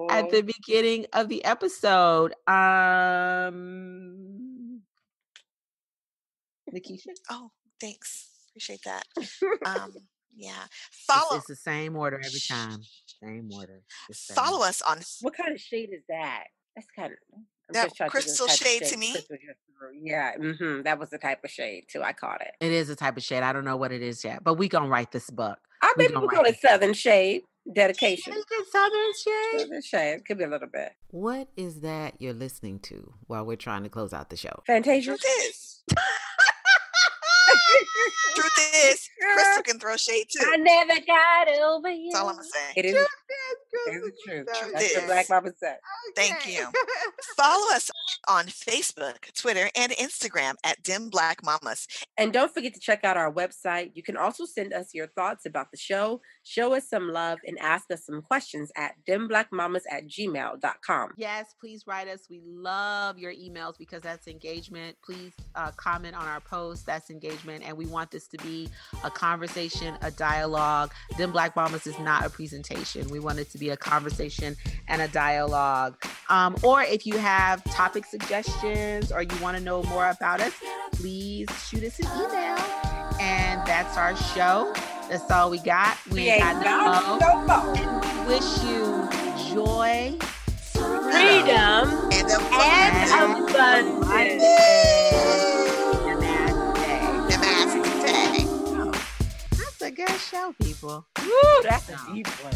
At Oh. the beginning of the episode, um, Nikisha, Oh, thanks. Appreciate that. *laughs* Um, yeah. Follow it's the same order every time. Same order. just saying. follow us on What kind of shade is that? That's kind of I'm That just to think crystal type shade to me? Crystal just threw. Yeah, hmm that was the type of shade too. I caught it. It is a type of shade. I don't know what it is yet, but we gonna write this book. I We bet gonna we call it this book. Southern shade dedication. Is it Southern shade? Southern shade could be a little bit. What is that you're listening to while we're trying to close out the show? Fantasia. Truth is, truth is, Crystal can throw shade too. I never got over you. That's all I'm gonna say. It is. Truth It is the truth. Truth That's what is. Black Mama said. Thank you. *laughs* Follow us on Facebook, Twitter, and Instagram at Dem Black Mamas. And don't forget to check out our website. You can also send us your thoughts about the show, show us some love, and ask us some questions at demblackmamas at gmail.com. Yes, please write us. We love your emails because that's engagement. Please uh, comment on our posts. That's engagement. And we want this to be a conversation, a dialogue. Dem Black Mamas is not a presentation. We want it to be a conversation and a dialogue. Um, or if you have topic suggestions or you want to know more about us, please shoot us an email. And that's our show. That's all we got. We, We ain't ain't got got no more. no more. And we wish you joy Freedom And, um, and abundance. Namaste. That's a good show, people. Woo, that's a deep one.